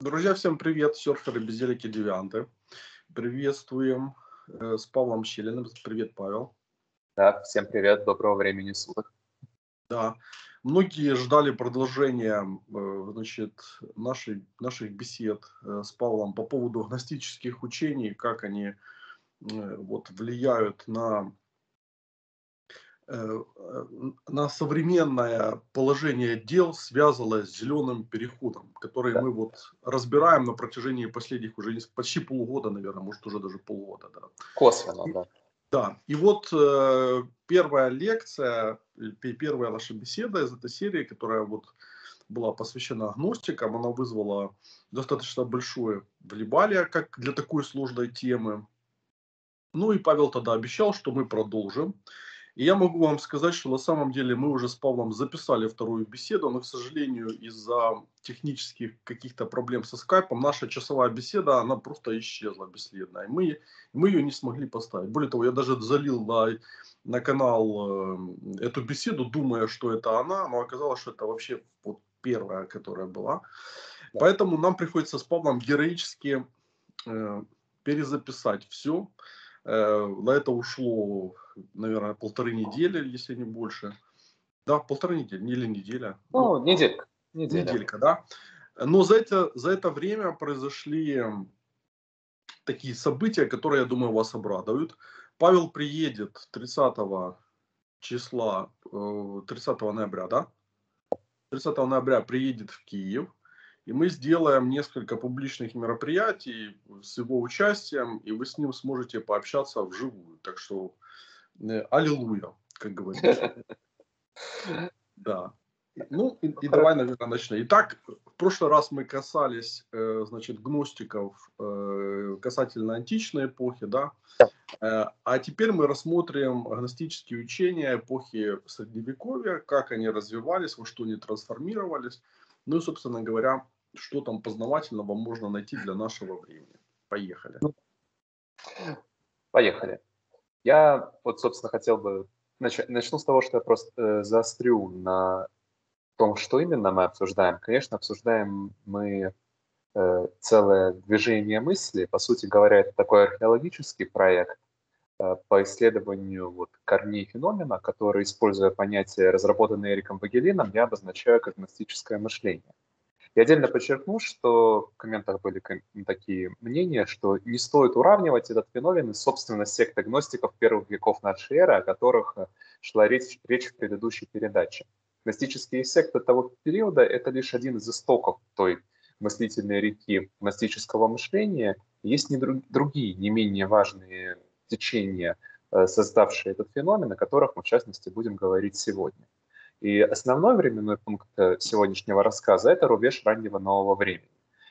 Друзья, всем привет, серферы Безделики Девианты. Приветствуем э, с Павлом Щелиным. Привет, Павел. Да, всем привет, доброго времени суток. Да, многие ждали продолжения э, значит, нашей, наших бесед э, с Павлом по поводу гностических учений, как они э, вот, влияют на на современное положение дел связанное с зеленым переходом, который да. мы вот разбираем на протяжении последних уже почти полугода, наверное, может уже даже полгода. Да. Косвенно, да. Да, и вот э, первая лекция, первая наша беседа из этой серии, которая вот была посвящена гностикам, она вызвала достаточно большое влибалие, как для такой сложной темы. Ну и Павел тогда обещал, что мы продолжим. И я могу вам сказать, что на самом деле мы уже с Павлом записали вторую беседу, но, к сожалению, из-за технических каких-то проблем со скайпом наша часовая беседа, она просто исчезла бесследно. И мы, мы ее не смогли поставить. Более того, я даже залил на, на канал э, эту беседу, думая, что это она, но оказалось, что это вообще вот первая, которая была. Поэтому нам приходится с Павлом героически э, перезаписать все. Э, на это ушло, наверное, полторы недели, если не больше. Да, полторы недели, или неделя. Ну, неделька. Неделя. Неделька, да. Но за это, за это время произошли такие события, которые, я думаю, вас обрадуют. Павел приедет 30 числа, 30 э, ноября, да? 30 ноября приедет в Киев. И мы сделаем несколько публичных мероприятий с его участием, и вы с ним сможете пообщаться вживую. Так что аллилуйя, как говорится. Да. Ну и, и давай, наверное, начнем. Итак, в прошлый раз мы касались, э, значит, гностиков э, касательно античной эпохи, да. Э, а теперь мы рассмотрим гностические учения эпохи Средневековья, как они развивались, во что они трансформировались. Ну и, собственно говоря, что там познавательного можно найти для нашего времени. Поехали. Ну, поехали. Я вот, собственно, хотел бы начать. Начну с того, что я просто э, заострю на том, что именно мы обсуждаем. Конечно, обсуждаем мы э, целое движение мысли. По сути говоря, это такой археологический проект э, по исследованию вот, корней феномена, который, используя понятие, разработанное Эриком Вагелином, я обозначаю как гностическое мышление. Я отдельно подчеркну, что в комментах были такие мнения, что не стоит уравнивать этот феномен с, собственно, сектой гностиков первых веков нашей эры, о которых э, шла речь, речь в предыдущей передаче. Гностические секты того периода – это лишь один из истоков той мыслительной реки гностического мышления. Есть друг, другие, не менее важные течения, э, создавшие этот феномен, о которых мы, в частности, будем говорить сегодня. И основной временной пункт э, сегодняшнего рассказа – это рубеж раннего нового времени.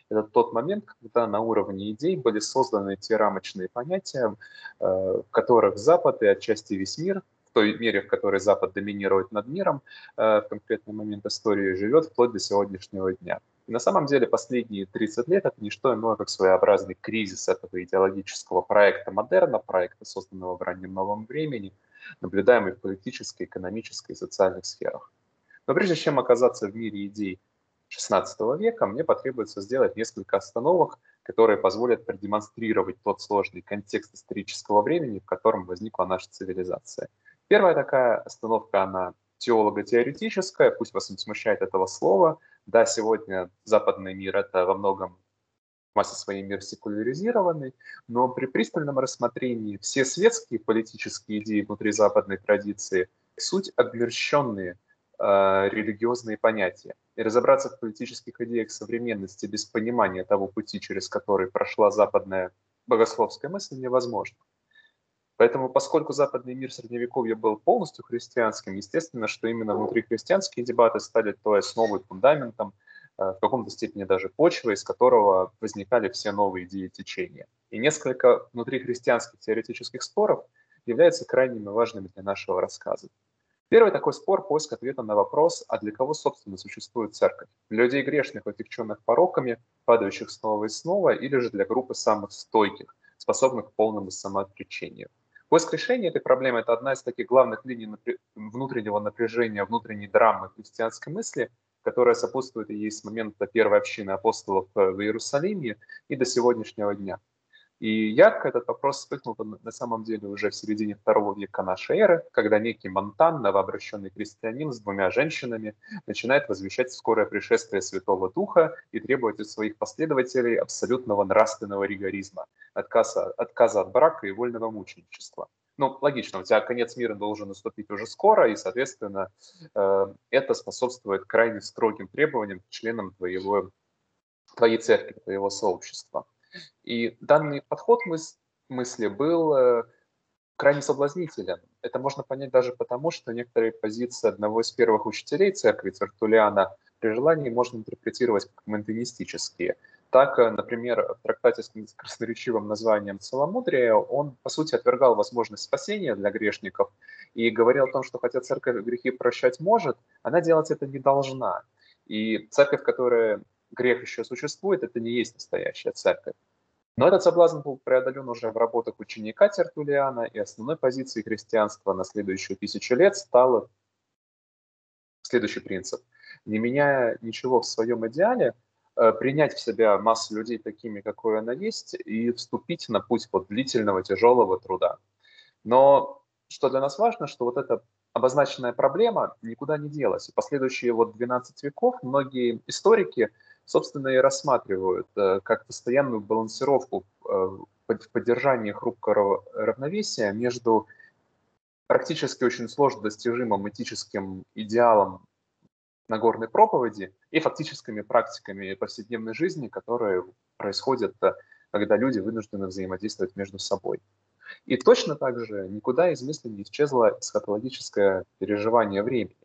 Это тот момент, когда на уровне идей были созданы те рамочные понятия, э, в которых Запад и отчасти весь мир, в той мере, в которой Запад доминирует над миром э, в конкретный момент истории, живет вплоть до сегодняшнего дня. И на самом деле последние 30 лет это не что иное, как своеобразный кризис этого идеологического проекта модерна, проекта, созданного в раннем новом времени – наблюдаемый в политической, экономической и социальных сферах. Но прежде чем оказаться в мире идей XVI века, мне потребуется сделать несколько остановок, которые позволят продемонстрировать тот сложный контекст исторического времени, в котором возникла наша цивилизация. Первая такая остановка, она теолого-теоретическая, пусть вас не смущает этого слова. Да, сегодня западный мир — это во многом массе своей мир секуляризированный, но при пристальном рассмотрении все светские политические идеи внутри западной традиции суть обмерщенные э, религиозные понятия. И разобраться в политических идеях современности без понимания того пути, через который прошла западная богословская мысль, невозможно. Поэтому, поскольку западный мир Средневековья был полностью христианским, естественно, что именно внутрихристианские дебаты стали той основой, фундаментом, Э, в каком-то степени даже почвы, из которого возникали все новые идеи течения. И несколько внутрихристианских теоретических споров являются крайне важными для нашего рассказа. Первый такой спор – поиск ответа на вопрос, а для кого, собственно, существует церковь? Для людей грешных, отягченных пороками, падающих снова и снова, или же для группы самых стойких, способных к полному самоотречению? Поиск решения этой проблемы – это одна из таких главных линий внутреннего напряжения, внутренней драмы христианской мысли – которая сопутствует ей с момента первой общины апостолов в Иерусалиме и до сегодняшнего дня. И ярко этот вопрос вспыхнул на самом деле уже в середине второго века нашей эры, когда некий Монтан, новообращенный крестьянин с двумя женщинами, начинает возвещать скорое пришествие Святого Духа и требовать от своих последователей абсолютного нравственного ригоризма, отказа, отказа от брака и вольного мученичества. Ну, логично, у тебя конец мира должен наступить уже скоро, и, соответственно, э, это способствует крайне строгим требованиям к членам твоего, твоей церкви, твоего сообщества. И данный подход мыс мысли был э, крайне соблазнителен. Это можно понять даже потому, что некоторые позиции одного из первых учителей церкви, Цертулиана, при желании можно интерпретировать как монтанистические. Так, э, например, в трактате с красноречивым названием «Целомудрие» он, по сути, отвергал возможность спасения для грешников и говорил о том, что хотя церковь грехи прощать может, она делать это не должна. И церковь, которая грех еще существует, это не есть настоящая церковь. Но этот соблазн был преодолен уже в работах ученика Тертулиана, и основной позицией христианства на следующую тысячу лет стал следующий принцип. Не меняя ничего в своем идеале, э, принять в себя массу людей такими, какой она есть, и вступить на путь вот длительного, тяжелого труда. Но что для нас важно, что вот эта обозначенная проблема никуда не делась. И последующие вот 12 веков многие историки – собственно, и рассматривают э, как постоянную балансировку э, в поддержании хрупкого равновесия между практически очень сложно достижимым этическим идеалом Нагорной проповеди и фактическими практиками повседневной жизни, которые происходят, э, когда люди вынуждены взаимодействовать между собой. И точно так же никуда из мысли не исчезло эсхатологическое переживание времени,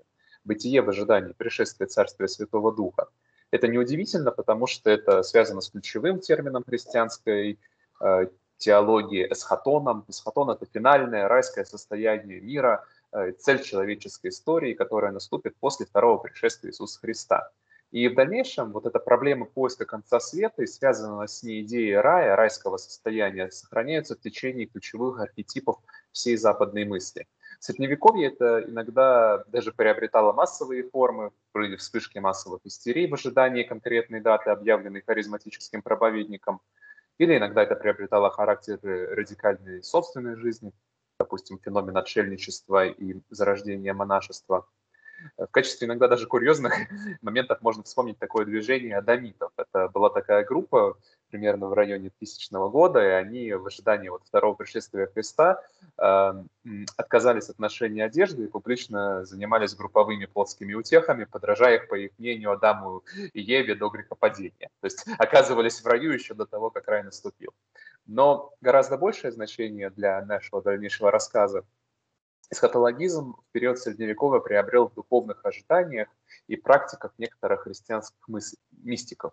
бытие в ожидании пришествия Царствия Святого Духа – это неудивительно, потому что это связано с ключевым термином христианской э, теологии эсхатоном. Эсхатон – это финальное райское состояние мира, э, цель человеческой истории, которая наступит после второго пришествия Иисуса Христа. И в дальнейшем вот эта проблема поиска конца света и связанная с ней идея рая, райского состояния, сохраняется в течение ключевых архетипов всей западной мысли – Средневековье это иногда даже приобретало массовые формы, были вспышки массовых истерий в ожидании конкретной даты, объявленной харизматическим проповедником, или иногда это приобретало характер радикальной собственной жизни, допустим, феномен отшельничества и зарождения монашества – в качестве иногда даже курьезных моментов можно вспомнить такое движение адамитов. Это была такая группа примерно в районе тысячного года, и они в ожидании вот второго пришествия Христа э, отказались от ношения одежды и публично занимались групповыми плотскими утехами, подражая их, по их мнению, Адаму и Еве до грехопадения. То есть оказывались в раю еще до того, как рай наступил. Но гораздо большее значение для нашего дальнейшего рассказа Эсхатологизм в период Средневековья приобрел в духовных ожиданиях и практиках некоторых христианских мыс- мистиков.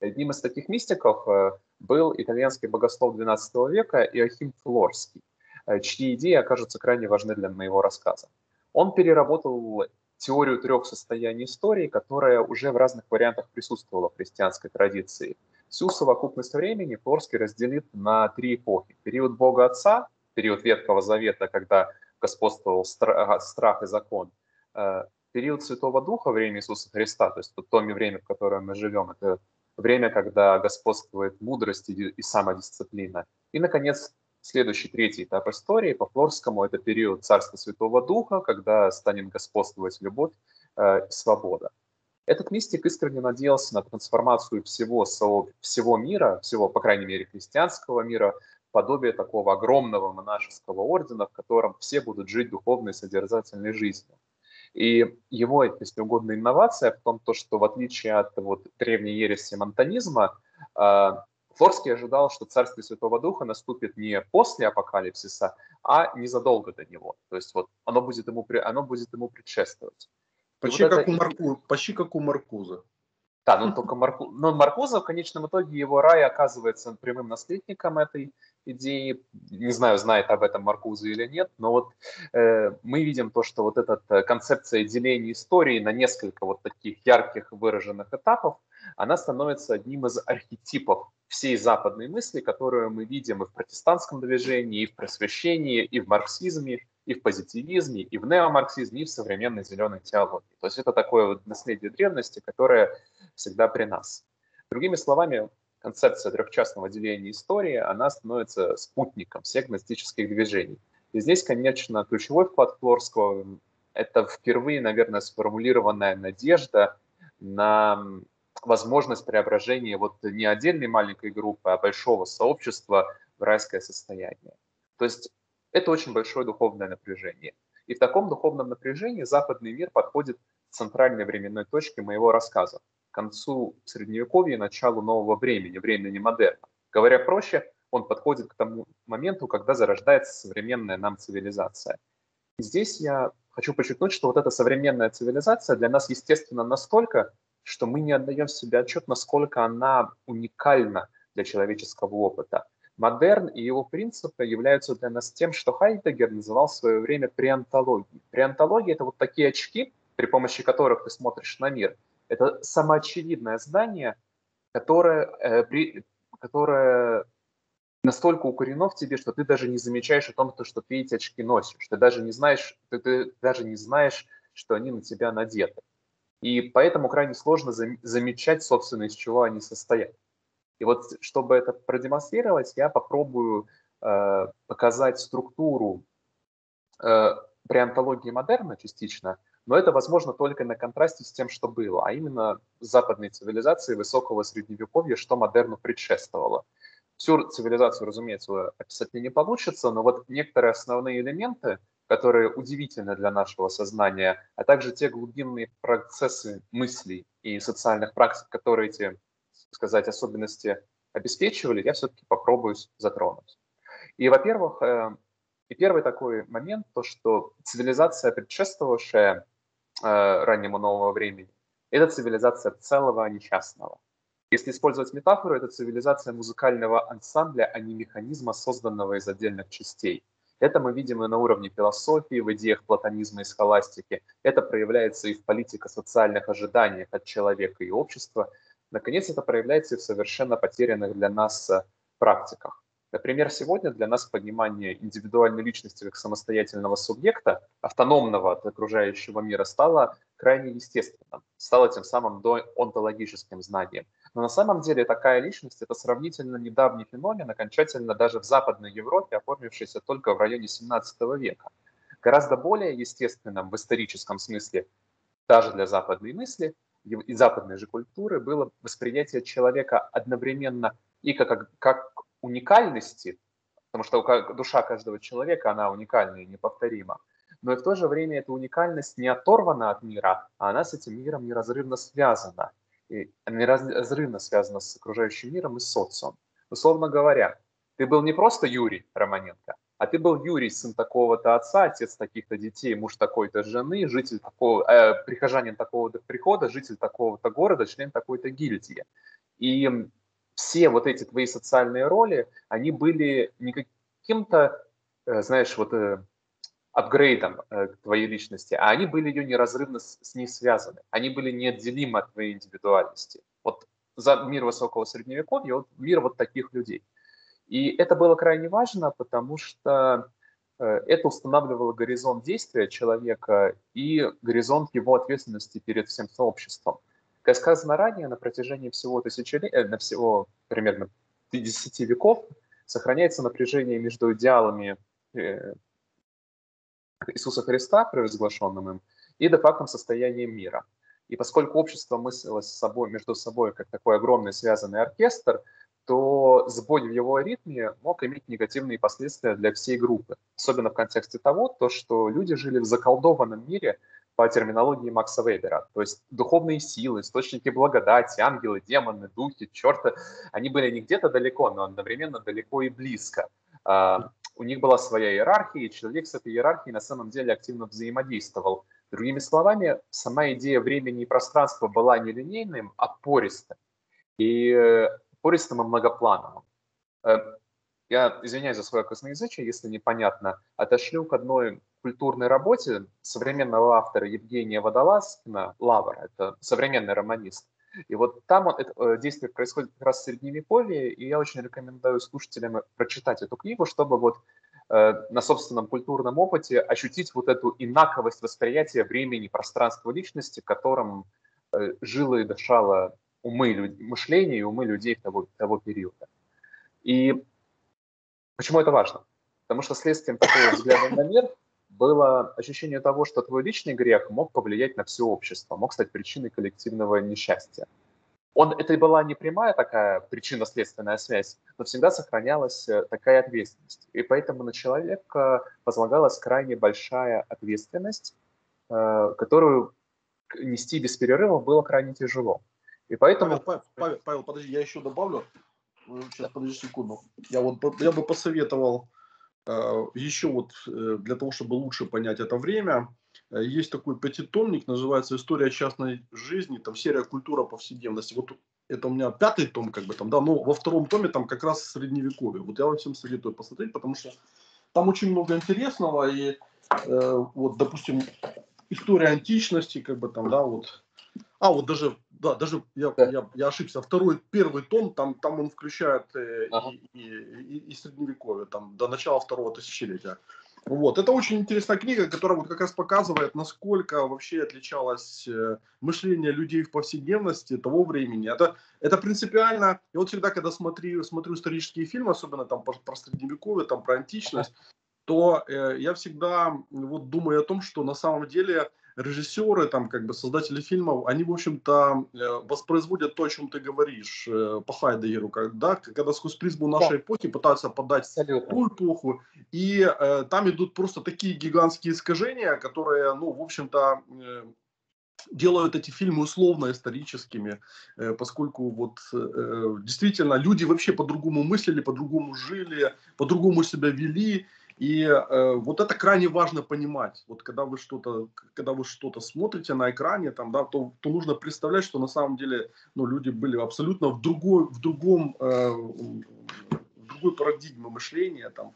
Одним из таких мистиков э, был итальянский богослов XII века Иохим Флорский, э, чьи идеи окажутся крайне важны для моего рассказа. Он переработал теорию трех состояний истории, которая уже в разных вариантах присутствовала в христианской традиции. Всю совокупность времени Флорский разделит на три эпохи. Период Бога Отца, период Ветхого Завета, когда господствовал страх и закон. Э, период Святого Духа, время Иисуса Христа, то есть то время, в котором мы живем, это время, когда господствует мудрость и самодисциплина. И, наконец, следующий, третий этап истории по Флорскому – это период Царства Святого Духа, когда станет господствовать любовь э, и свобода. Этот мистик искренне надеялся на трансформацию всего, всего мира, всего, по крайней мере, христианского мира подобие такого огромного монашеского ордена, в котором все будут жить духовной содержательной жизнью. И его, если угодно, инновация в том, то, что в отличие от вот, древней ереси монтанизма, э, Флорский ожидал, что Царствие Святого Духа наступит не после апокалипсиса, а незадолго до него. То есть вот оно будет ему, оно будет ему предшествовать. Почти, вот как, это... у Марку... Почти как у Маркуза. Да, но только Марку... но Маркуза в конечном итоге его рай оказывается прямым наследником этой идеи. Не знаю, знает об этом Маркуза или нет, но вот э, мы видим то, что вот эта э, концепция деления истории на несколько вот таких ярких выраженных этапов, она становится одним из архетипов всей западной мысли, которую мы видим и в протестантском движении, и в просвещении, и в марксизме, и в позитивизме, и в неомарксизме, и в современной зеленой теологии. То есть это такое вот наследие древности, которое всегда при нас. Другими словами, концепция трехчастного деления истории, она становится спутником всех гностических движений. И здесь, конечно, ключевой вклад Флорского – это впервые, наверное, сформулированная надежда на возможность преображения вот не отдельной маленькой группы, а большого сообщества в райское состояние. То есть это очень большое духовное напряжение. И в таком духовном напряжении западный мир подходит к центральной временной точке моего рассказа, к концу Средневековья и началу нового времени, времени модерна. Говоря проще, он подходит к тому моменту, когда зарождается современная нам цивилизация. И здесь я хочу подчеркнуть, что вот эта современная цивилизация для нас естественно настолько, что мы не отдаем себе отчет, насколько она уникальна для человеческого опыта. Модерн и его принципы являются для нас тем, что Хайдегер называл в свое время преонтологией. Преонтология – это вот такие очки, при помощи которых ты смотришь на мир. Это самоочевидное здание, которое, э, при, которое настолько укорено в тебе, что ты даже не замечаешь о том, что ты эти очки носишь. Ты даже не знаешь, ты, ты даже не знаешь, что они на тебя надеты. И поэтому крайне сложно замечать, собственно, из чего они состоят. И вот, чтобы это продемонстрировать, я попробую э, показать структуру э, преонтологии модерна частично, но это возможно только на контрасте с тем, что было, а именно западной цивилизации высокого средневековья, что модерну предшествовало. Всю цивилизацию, разумеется, описать мне не получится, но вот некоторые основные элементы, которые удивительны для нашего сознания, а также те глубинные процессы мыслей и социальных практик, которые эти сказать, особенности обеспечивали, я все-таки попробую затронуть. И, во-первых, э, и первый такой момент, то, что цивилизация, предшествовавшая э, раннему нового времени, это цивилизация целого, а не частного. Если использовать метафору, это цивилизация музыкального ансамбля, а не механизма, созданного из отдельных частей. Это мы видим и на уровне философии, в идеях платонизма и схоластики. Это проявляется и в политико-социальных ожиданиях от человека и общества – Наконец, это проявляется и в совершенно потерянных для нас э, практиках. Например, сегодня для нас понимание индивидуальной личности как самостоятельного субъекта, автономного от окружающего мира, стало крайне естественным, стало тем самым онтологическим знанием. Но на самом деле такая личность – это сравнительно недавний феномен, окончательно даже в Западной Европе, оформившийся только в районе 17 века. Гораздо более естественным в историческом смысле, даже для западной мысли, и западной же культуры было восприятие человека одновременно и как, как уникальности, потому что душа каждого человека, она уникальна и неповторима, но и в то же время эта уникальность не оторвана от мира, а она с этим миром неразрывно связана. И неразрывно связана с окружающим миром и социумом. Условно говоря, ты был не просто Юрий Романенко, а ты был Юрий, сын такого-то отца, отец таких-то детей, муж такой-то жены, житель такого, э, прихожанин такого-то прихода, житель такого-то города, член такой-то гильдии. И все вот эти твои социальные роли, они были не каким-то, э, знаешь, вот э, апгрейдом э, твоей личности, а они были ее неразрывно с, с ней связаны. Они были неотделимы от твоей индивидуальности. Вот за мир высокого средневековья, вот мир вот таких людей – и это было крайне важно, потому что э, это устанавливало горизонт действия человека и горизонт его ответственности перед всем сообществом. Как сказано ранее, на протяжении всего тысячелетия, э, на всего примерно 50 веков сохраняется напряжение между идеалами э, Иисуса Христа, провозглашенным им, и де-фактом состоянием мира. И поскольку общество мыслилось собой, между собой как такой огромный связанный оркестр, то сбой в его ритме мог иметь негативные последствия для всей группы. Особенно в контексте того, то, что люди жили в заколдованном мире по терминологии Макса Вебера. То есть духовные силы, источники благодати, ангелы, демоны, духи, черты, они были не где-то далеко, но одновременно далеко и близко. Uh, у них была своя иерархия, и человек с этой иерархией на самом деле активно взаимодействовал. Другими словами, сама идея времени и пространства была не линейным, а пористым. И э, пористым и многоплановым. Э, я извиняюсь за свое косноязычие, если непонятно. Отошлю к одной культурной работе современного автора Евгения Водолазкина «Лавр». Это современный романист. И вот там он, это, э, действие происходит как раз в Средневековье, и я очень рекомендую слушателям прочитать эту книгу, чтобы вот на собственном культурном опыте ощутить вот эту инаковость восприятия времени, пространства личности, которым жило и дышало умы, мышление и умы людей того, того периода. И почему это важно? Потому что следствием такого взгляда на мир было ощущение того, что твой личный грех мог повлиять на все общество, мог стать причиной коллективного несчастья. Он, это была не прямая такая причинно-следственная связь, но всегда сохранялась э, такая ответственность. И поэтому на человека возлагалась крайне большая ответственность, э, которую нести без перерыва было крайне тяжело. И поэтому... Павел, Павел, Павел, подожди, я еще добавлю. Сейчас, подожди секунду. Я вот я бы посоветовал э, еще вот э, для того, чтобы лучше понять это время, э, есть такой пятитомник, называется «История частной жизни», там серия «Культура повседневности». Вот это у меня пятый том, как бы там, да, но во втором томе там как раз средневековье. Вот я вам всем советую посмотреть, потому что там очень много интересного, и э, вот, допустим, история античности, как бы там, да, вот, а вот даже да, даже я, да. я, я ошибся. Второй, первый том, там, там он включает э, ага. и, и, и, средневековье, там, до начала второго тысячелетия. Вот. Это очень интересная книга, которая вот как раз показывает, насколько вообще отличалось э, мышление людей в повседневности того времени. Это, это принципиально. И вот всегда, когда смотрю, смотрю исторические фильмы, особенно там про, про средневековье, там про античность, то э, я всегда вот думаю о том, что на самом деле режиссеры, там, как бы создатели фильмов, они, в общем-то, э, воспроизводят то, о чем ты говоришь э, по Хайдегеру, когда, когда сквозь призму нашей да. эпохи пытаются подать Абсолютно. ту эпоху, и э, там идут просто такие гигантские искажения, которые, ну, в общем-то, э, делают эти фильмы условно историческими, э, поскольку вот действительно люди вообще по-другому мыслили, по-другому жили, по-другому себя вели, и э, вот это крайне важно понимать. Вот когда вы что-то, когда вы что-то смотрите на экране, там, да, то, то нужно представлять, что на самом деле, ну, люди были абсолютно в другой, в другом, э, в другой парадигме мышления там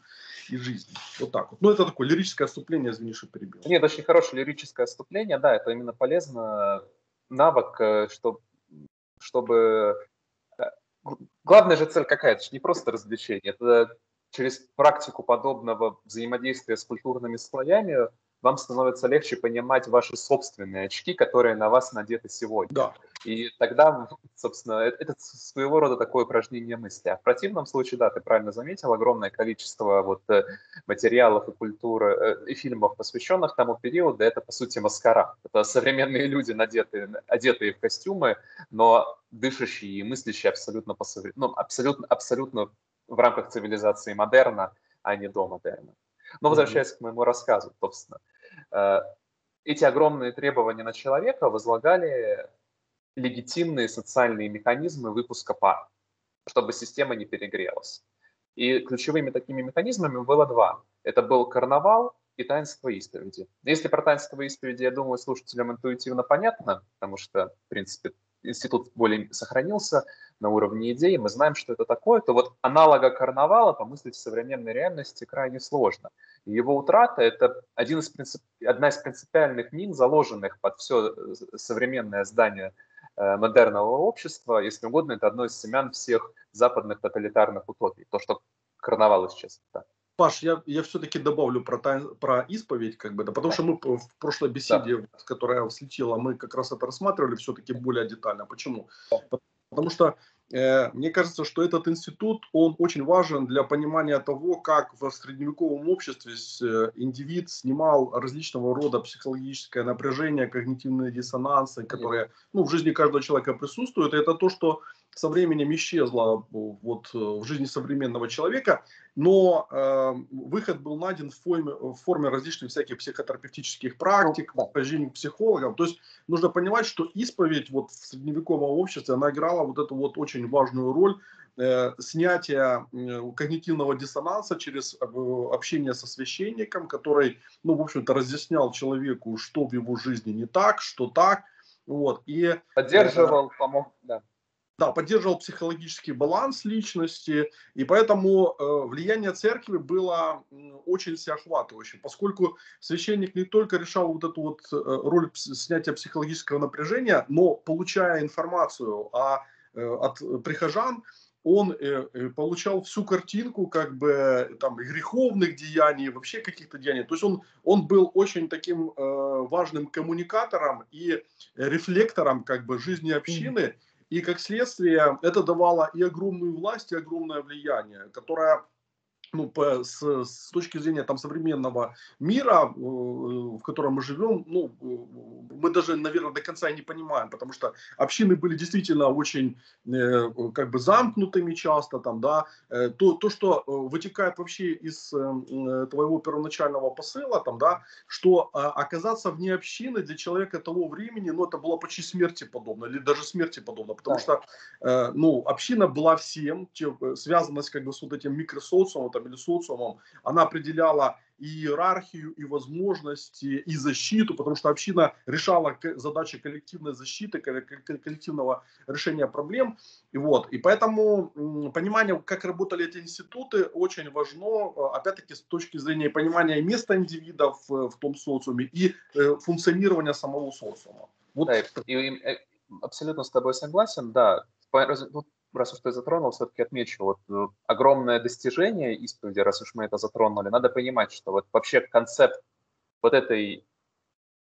и жизни. Вот так вот. Ну, это такое лирическое отступление, извини, что перебил. Нет, очень хорошее лирическое отступление, да, это именно полезно навык, э, что, чтобы э, Главная же цель какая? Это же не просто развлечение, это через практику подобного взаимодействия с культурными слоями вам становится легче понимать ваши собственные очки, которые на вас надеты сегодня. Да. И тогда, собственно, э, это своего рода такое упражнение мысли. А в противном случае, да, ты правильно заметил, огромное количество вот э, материалов и культуры, э, и фильмов, посвященных тому периоду, это, по сути, маскара. Это современные люди, надетые, одетые в костюмы, но дышащие и мыслящие абсолютно, по ну, абсолютно, абсолютно в рамках цивилизации модерна, а не до модерна. Но возвращаясь mm-hmm. к моему рассказу, собственно, э, эти огромные требования на человека возлагали легитимные социальные механизмы выпуска пар, чтобы система не перегрелась. И ключевыми такими механизмами было два. Это был карнавал и таинство исповеди. Если про таинство исповеди, я думаю, слушателям интуитивно понятно, потому что, в принципе, институт более сохранился на уровне идеи, мы знаем, что это такое, то вот аналога карнавала помыслить в современной реальности крайне сложно. И его утрата – это один из принцип... одна из принципиальных мин, заложенных под все э, современное здание э, модерного общества. Если угодно, это одно из семян всех западных тоталитарных утопий. То, что карнавал сейчас. Да. Паш, я, я все-таки добавлю про, тай, про исповедь, как бы, да, потому что мы в прошлой беседе, да. которая слетела, мы как раз это рассматривали все-таки более детально. Почему? Потому что Э, мне кажется, что этот институт, он очень важен для понимания того, как в средневековом обществе э, индивид снимал различного рода психологическое напряжение, когнитивные диссонансы, которые ну, в жизни каждого человека присутствуют. И это то, что со временем исчезло вот, э, в жизни современного человека, но э, выход был найден в форме, в форме различных всяких психотерапевтических практик, хождения к психологам. То есть нужно понимать, что исповедь вот в средневековом обществе, она играла вот эту вот очень важную роль э, снятия э, когнитивного диссонанса через э, общение со священником, который, ну, в общем-то, разъяснял человеку, что в его жизни не так, что так, вот, и... Поддерживал, э, помог, да да, поддерживал психологический баланс личности, и поэтому э, влияние церкви было э, очень всеохватывающим, поскольку священник не только решал вот эту вот э, роль снятия психологического напряжения, но получая информацию о, э, от прихожан, он э, э, получал всю картинку как бы там греховных деяний, вообще каких-то деяний. То есть он, он был очень таким э, важным коммуникатором и рефлектором как бы жизни общины. И как следствие это давало и огромную власть, и огромное влияние, которое ну, по, с, с точки зрения там современного мира, э, в котором мы живем, ну, э, мы даже, наверное, до конца не понимаем, потому что общины были действительно очень, э, как бы, замкнутыми часто, там, да, то, то, что вытекает вообще из твоего первоначального посыла, там, да, что оказаться вне общины для человека того времени, ну, это было почти смерти подобно, или даже смерти подобно, потому да. что, ну, община была всем, связанность, как бы, с вот этим микросоциумом, там, или социумом, она определяла и иерархию, и возможности, и защиту, потому что община решала задачи коллективной защиты, коллективного решения проблем. И, вот, и поэтому понимание, как работали эти институты, очень важно, опять-таки, с точки зрения понимания места индивидов в том социуме и э, функционирования самого социума. Вот. Э, абсолютно с тобой согласен, да. Тут раз уж ты затронул, все-таки отмечу, вот э, огромное достижение исповеди, раз уж мы это затронули, надо понимать, что вот вообще концепт вот этой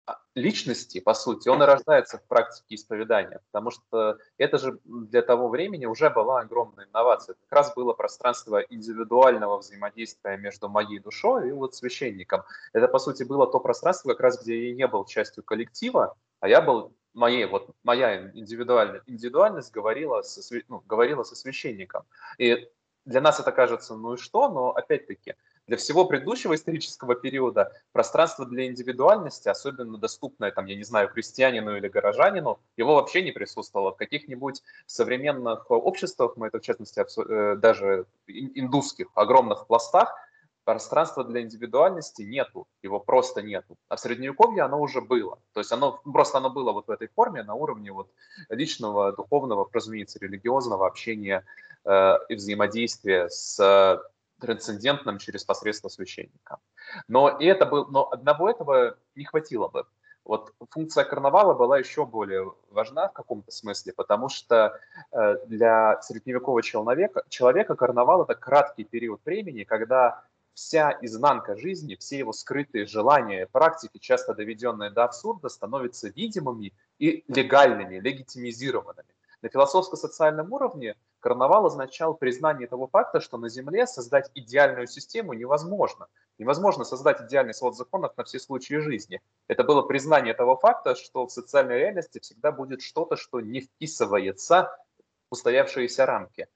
а, личности, по сути, он и рождается в практике исповедания, потому что это же для того времени уже была огромная инновация. Как раз было пространство индивидуального взаимодействия между моей душой и вот священником. Это, по сути, было то пространство, как раз где я не был частью коллектива, а я был моей, вот моя индивидуальная, индивидуальность говорила со, ну, говорила со священником. И для нас это кажется, ну и что, но опять-таки, для всего предыдущего исторического периода пространство для индивидуальности, особенно доступное, там, я не знаю, крестьянину или горожанину, его вообще не присутствовало. В каких-нибудь современных обществах, мы это в частности э, даже индусских, огромных пластах, пространства для индивидуальности нету, его просто нету. А в Средневековье оно уже было. То есть оно просто оно было вот в этой форме на уровне вот личного, духовного, разумеется, религиозного общения э, и взаимодействия с трансцендентным через посредство священника. Но, и это был, но одного этого не хватило бы. Вот функция карнавала была еще более важна в каком-то смысле, потому что э, для средневекового человека, человека карнавал это краткий период времени, когда вся изнанка жизни, все его скрытые желания, практики, часто доведенные до абсурда, становятся видимыми и легальными, легитимизированными. На философско-социальном уровне карнавал означал признание того факта, что на Земле создать идеальную систему невозможно. Невозможно создать идеальный свод законов на все случаи жизни. Это было признание того факта, что в социальной реальности всегда будет что-то, что не вписывается в устоявшиеся рамки.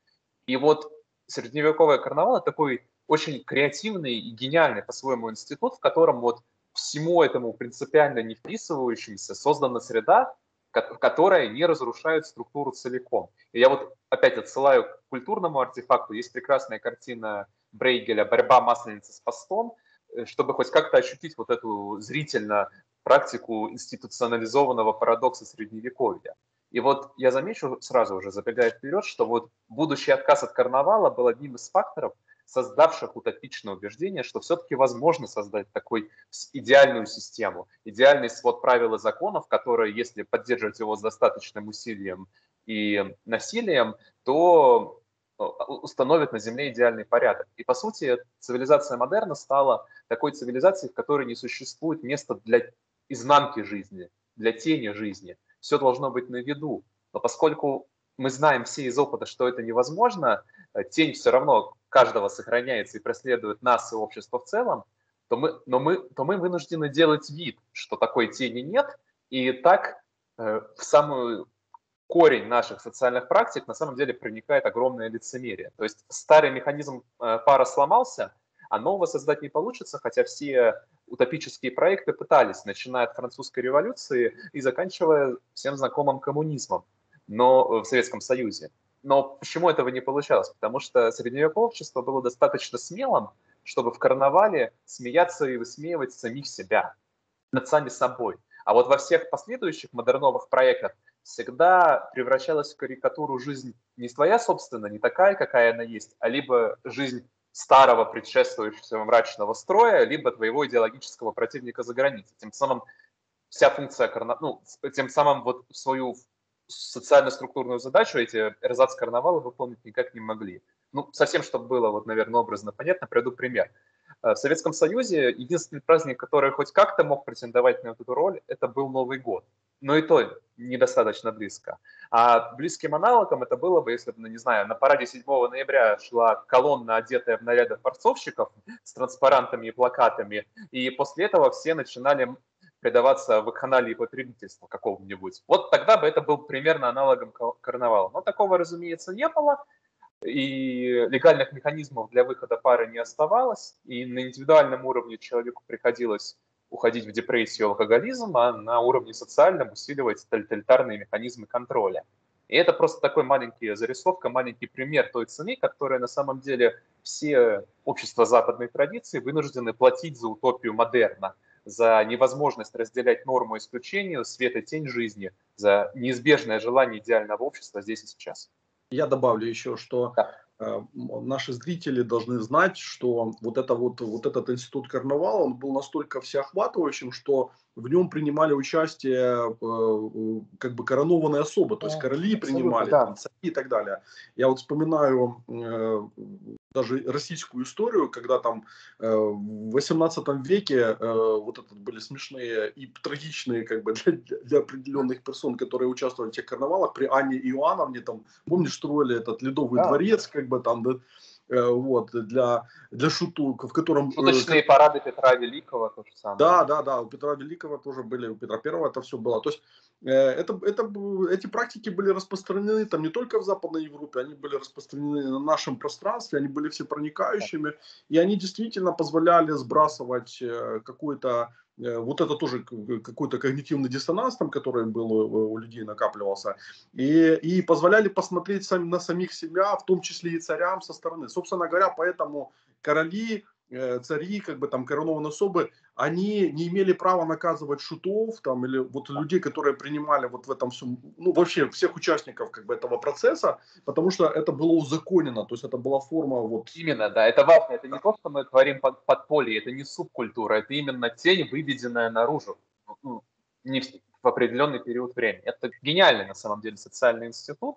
И вот средневековый карнавал – такой очень креативный и гениальный по-своему институт, в котором вот всему этому принципиально не вписывающимся создана среда, которая не разрушает структуру целиком. И я вот опять отсылаю к культурному артефакту. Есть прекрасная картина Брейгеля «Борьба масленицы с постом», э, чтобы хоть как-то ощутить вот эту зрительно практику институционализованного парадокса Средневековья. И вот я замечу сразу уже, забегая вперед, что вот будущий отказ от карнавала был одним из факторов, создавших утопичное убеждение, что все-таки возможно создать такой идеальную систему, идеальный свод правил и законов, которые, если поддерживать его с достаточным усилием и насилием, то э, установит на Земле идеальный порядок. И, по сути, цивилизация модерна стала такой цивилизацией, в которой не существует места для изнанки жизни, для тени жизни. Все должно быть на виду. Но поскольку мы знаем все из опыта, что это невозможно, э, тень все равно каждого сохраняется и преследует нас и общество в целом, то мы, но мы, то мы вынуждены делать вид, что такой тени нет, и так э, в самую корень наших социальных практик на самом деле проникает огромное лицемерие. То есть старый механизм э, пара сломался, а нового создать не получится, хотя все утопические проекты пытались, начиная от французской революции и заканчивая всем знакомым коммунизмом но в Советском Союзе. Но почему этого не получалось? Потому что средневековое общество было достаточно смелым, чтобы в карнавале смеяться и высмеивать самих себя, над сами собой. А вот во всех последующих модерновых проектах всегда превращалась в карикатуру жизнь не твоя собственная, не такая, какая она есть, а либо жизнь старого предшествующего мрачного строя, либо твоего идеологического противника за границей. Тем самым вся функция карнавала, ну, тем самым вот свою социально-структурную задачу эти эрзац-карнавалы выполнить никак не могли. Ну, совсем, чтобы было, вот, наверное, образно понятно, приведу пример. Э, в Советском Союзе единственный праздник, который хоть как-то мог претендовать на эту роль, это был Новый год. Но и то недостаточно близко. А близким аналогом это было бы, если бы, ну, не знаю, на параде 7 ноября шла колонна, одетая в наряды форцовщиков с транспарантами и плакатами, и после этого все начинали предаваться вакханалии потребительства какого-нибудь. Вот тогда бы это был примерно аналогом карнавала. Но такого, разумеется, не было, и легальных механизмов для выхода пары не оставалось, и на индивидуальном уровне человеку приходилось уходить в депрессию и алкоголизм, а на уровне социальном усиливать тоталитарные механизмы контроля. И это просто такой маленький зарисовка, маленький пример той цены, которая на самом деле все общества западной традиции вынуждены платить за утопию модерна, за невозможность разделять норму исключения, свет и тень жизни, за неизбежное желание идеального общества здесь и сейчас. Я добавлю еще, что да. э, наши зрители должны знать, что вот, это вот, вот этот институт карнавала, он был настолько всеохватывающим, что в нем принимали участие э, как бы коронованные особы, то есть короли принимали, да. цари и так далее. Я вот вспоминаю э, даже российскую историю, когда там э, в 18 веке э, вот это были смешные и трагичные как бы для, для определенных персон, которые участвовали в тех карнавалах, при Анне Иоанновне там, помнишь, строили этот ледовый да. дворец, как бы там, да, вот, для, для шуток, в котором... Шуточные э, парады Петра Великого то же самое. Да, да, да, у Петра Великого тоже были, у Петра Первого это все было. То есть э, это, это, эти практики были распространены там не только в Западной Европе, они были распространены на нашем пространстве, они были все проникающими, и они действительно позволяли сбрасывать какой-то Э, вот это тоже какой-то когнитивный диссонанс, там, который был у людей накапливался, и, и позволяли посмотреть сами, на самих себя, в том числе и царям со стороны. Собственно говоря, поэтому короли Э, цари, как бы там коронованные особы, они не имели права наказывать шутов там или вот людей, которые принимали вот в этом всем, ну вообще всех участников как бы этого процесса, потому что это было узаконено, то есть это была форма вот. Именно, да, это важно, это не то, что мы творим под подполье, это не субкультура, это именно тень, выведенная наружу, ну, не в, в определенный период времени. Это гениальный на самом деле социальный институт,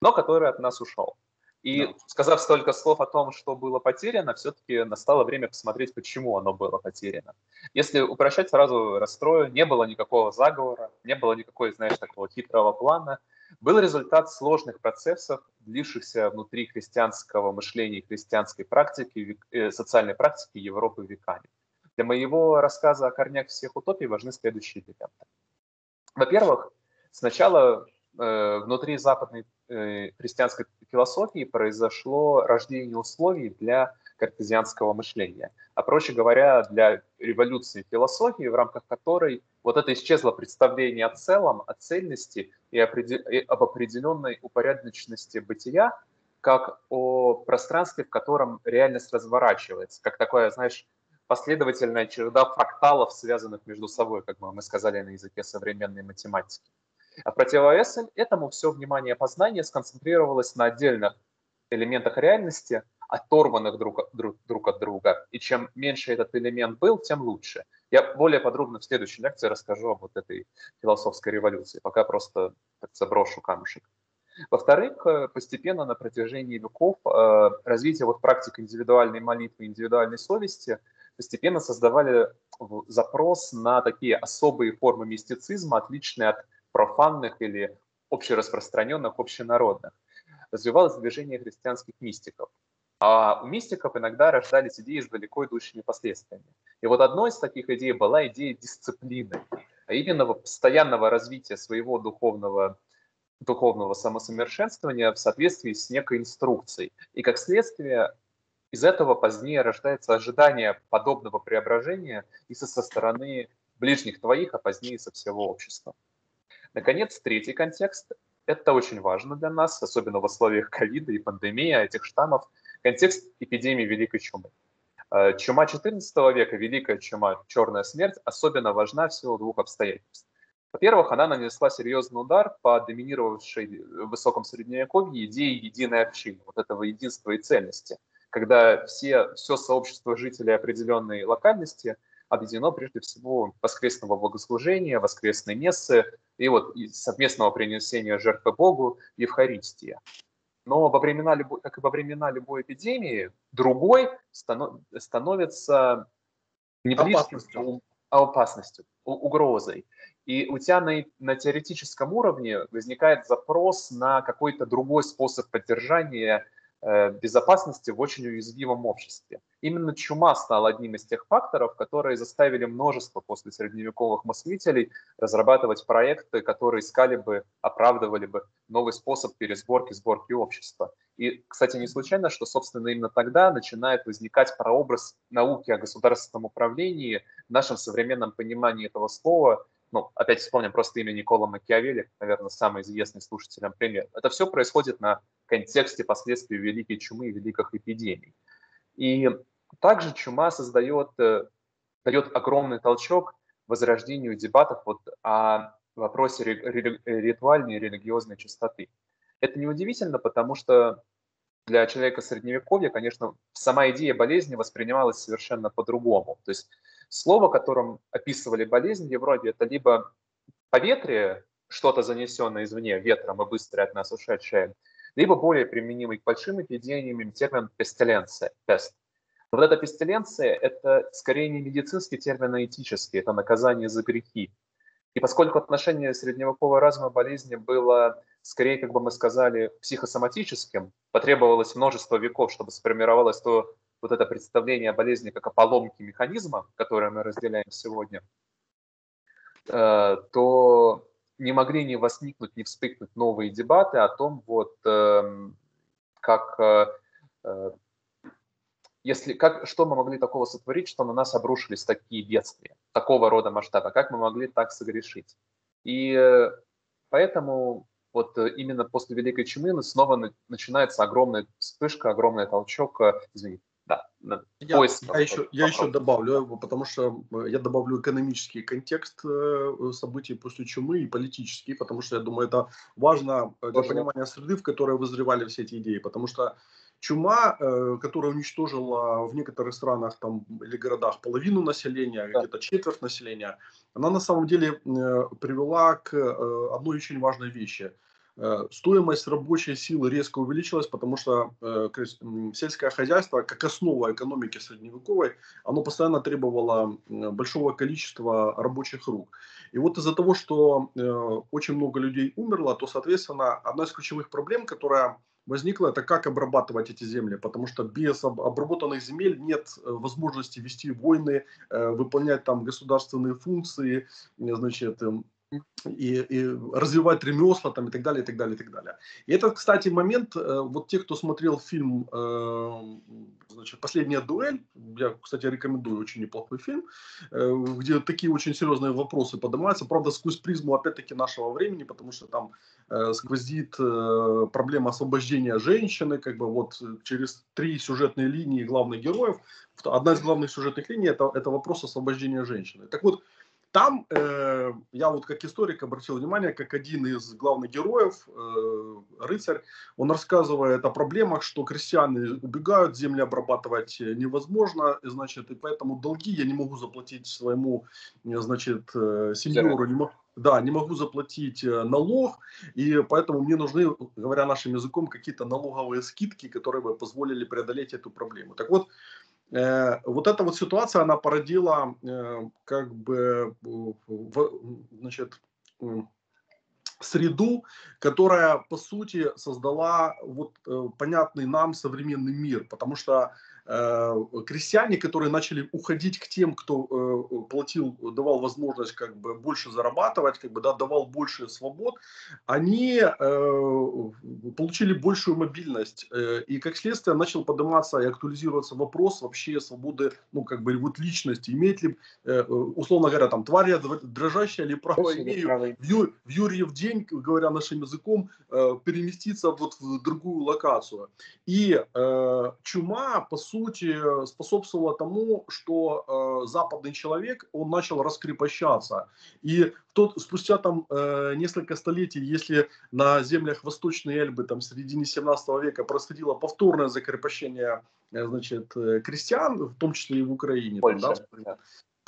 но который от нас ушел. И да. сказав столько слов о том, что было потеряно, все-таки настало время посмотреть, почему оно было потеряно. Если упрощать, сразу расстрою, не было никакого заговора, не было никакой, знаешь, такого хитрого плана. Был результат сложных процессов, длившихся внутри христианского мышления и христианской практики, э, социальной практики Европы веками. Для моего рассказа о корнях всех утопий важны следующие элементы. Во-первых, сначала э, внутри западной христианской философии произошло рождение условий для картезианского мышления. А проще говоря, для революции философии, в рамках которой вот это исчезло представление о целом, о цельности и, об определенной упорядоченности бытия, как о пространстве, в котором реальность разворачивается, как такое, знаешь, последовательная череда фракталов, связанных между собой, как мы сказали на языке современной математики. А в противовес этому все внимание познания сконцентрировалось на отдельных элементах реальности, оторванных друг, друг, друг от друга. И чем меньше этот элемент был, тем лучше. Я более подробно в следующей лекции расскажу об вот этой философской революции. Пока просто так заброшу камушек. Во-вторых, э, постепенно на протяжении веков э, развитие вот практик индивидуальной молитвы, индивидуальной совести постепенно создавали запрос на такие особые формы мистицизма, отличные от профанных или общераспространенных, общенародных. Развивалось движение христианских мистиков. А у мистиков иногда рождались идеи с далеко идущими последствиями. И вот одной из таких идей была идея дисциплины, а именно постоянного развития своего духовного, духовного самосовершенствования в соответствии с некой инструкцией. И как следствие из этого позднее рождается ожидание подобного преображения и со стороны ближних твоих, а позднее со всего общества. Наконец, третий контекст. Это очень важно для нас, особенно в условиях ковида и пандемии этих штаммов. Контекст эпидемии Великой Чумы. Э, чума XIV века, Великая чума, Черная смерть, особенно важна в силу двух обстоятельств. Во-первых, она нанесла серьезный удар по доминировавшей в высоком средневековье идее единой общины, вот этого единства и цельности, когда все, все сообщество жителей определенной локальности объединено прежде всего воскресного богослужения, воскресной мессы и вот совместного принесения жертвы Богу Евхаристия. Но во времена, как и во времена любой эпидемии, другой становится не близким, опасностью, а опасностью угрозой. И у тебя на, на теоретическом уровне возникает запрос на какой-то другой способ поддержания безопасности в очень уязвимом обществе. Именно чума стала одним из тех факторов, которые заставили множество после средневековых мыслителей разрабатывать проекты, которые искали бы, оправдывали бы новый способ пересборки, сборки общества. И, кстати, не случайно, что, собственно, именно тогда начинает возникать прообраз науки о государственном управлении в нашем современном понимании этого слова – ну, опять вспомним просто имя Никола Макиавелли, наверное, самый известный слушателям пример. Это все происходит на контексте последствий Великой Чумы и великих эпидемий. И также чума создает, э, дает огромный толчок возрождению дебатов вот о вопросе ритуальной и религиозной чистоты. Это неудивительно, потому что для человека средневековья, конечно, сама идея болезни воспринималась совершенно по-другому. То есть Слово, которым описывали болезнь в Европе, это либо поветрие, что-то занесенное извне ветром и быстро от нас ушедшее, либо более применимый к большим эпидемиям термин пестиленция, пест. вот эта пестиленция – это скорее не медицинский термин, а этический, это наказание за грехи. И поскольку отношение средневекового разума болезни было скорее, как бы мы сказали, психосоматическим, потребовалось множество веков, чтобы сформировалось то вот это представление о болезни как о поломке механизма, которое мы разделяем сегодня, э, то не могли не возникнуть, не вспыхнуть новые дебаты о том, вот эм, как, э, э, если, как, что мы могли такого сотворить, что на нас обрушились такие бедствия, такого рода масштаба, как мы могли так согрешить. И поэтому вот именно после Великой Чумы снова начинается огромная вспышка, огромный толчок, извините, да, я, поиск. Я, еще, я еще добавлю, потому что э, я добавлю экономический контекст э, событий после чумы и политический, потому что я думаю, это важно для Тоже. понимания среды, в которой вызревали все эти идеи, потому что чума, э, которая уничтожила в некоторых странах там, или городах половину населения, да. где-то четверть населения, она на самом деле привела к одной очень важной вещи – Э, стоимость рабочей силы резко увеличилась, потому что э, сельское хозяйство, как основа экономики средневековой, оно постоянно требовало большого количества рабочих рук. И вот из-за того, что э, очень много людей умерло, то, соответственно, одна из ключевых проблем, которая возникла, это как обрабатывать эти земли, потому что без обработанных земель нет возможности вести войны, выполнять там государственные функции, значит, эм, и, и развивать ремесла там и так далее, и так далее, и так далее. И этот, кстати, момент, э, вот те, кто смотрел фильм э, значит, «Последняя дуэль», я, кстати, рекомендую, очень неплохой фильм, э, где такие очень серьезные вопросы поднимаются, правда, сквозь призму, опять-таки, нашего времени, потому что там сквозит проблема освобождения женщины, как бы вот через три сюжетные линии главных героев. Одна из главных сюжетных линий это, это вопрос освобождения женщины. Так вот, там э, я вот как историк обратил внимание, как один из главных героев, э, рыцарь, он рассказывает о проблемах, что крестьяне убегают, земли обрабатывать невозможно, значит, и поэтому долги я не могу заплатить своему, значит, э, сеньору, не могу, да, не могу заплатить э, налог, и поэтому мне нужны, говоря нашим языком, какие-то налоговые скидки, которые бы позволили преодолеть эту проблему. Так вот, Э, вот эта вот ситуация, она породила э, как бы, значит, среду, которая, по сути, создала вот э, понятный нам современный мир, потому что Э, крестьяне, которые начали уходить к тем, кто э, платил, давал возможность как бы больше зарабатывать, как бы да, давал больше свобод, они э, получили большую мобильность. И как следствие начал подниматься и актуализироваться вопрос вообще свободы, ну как бы вот личности. Имеет ли, условно говоря, там, тварь дрожащая или право имею в, в Юрьев день, говоря нашим языком, переместиться вот в другую локацию. И чума, по сути, сути, способствовало тому, что э, западный человек, он начал раскрепощаться. И тот, спустя там э, несколько столетий, если на землях Восточной Эльбы, там, в середине 17 века происходило повторное закрепощение, э, значит, э, крестьян, в том числе и в Украине, там, да,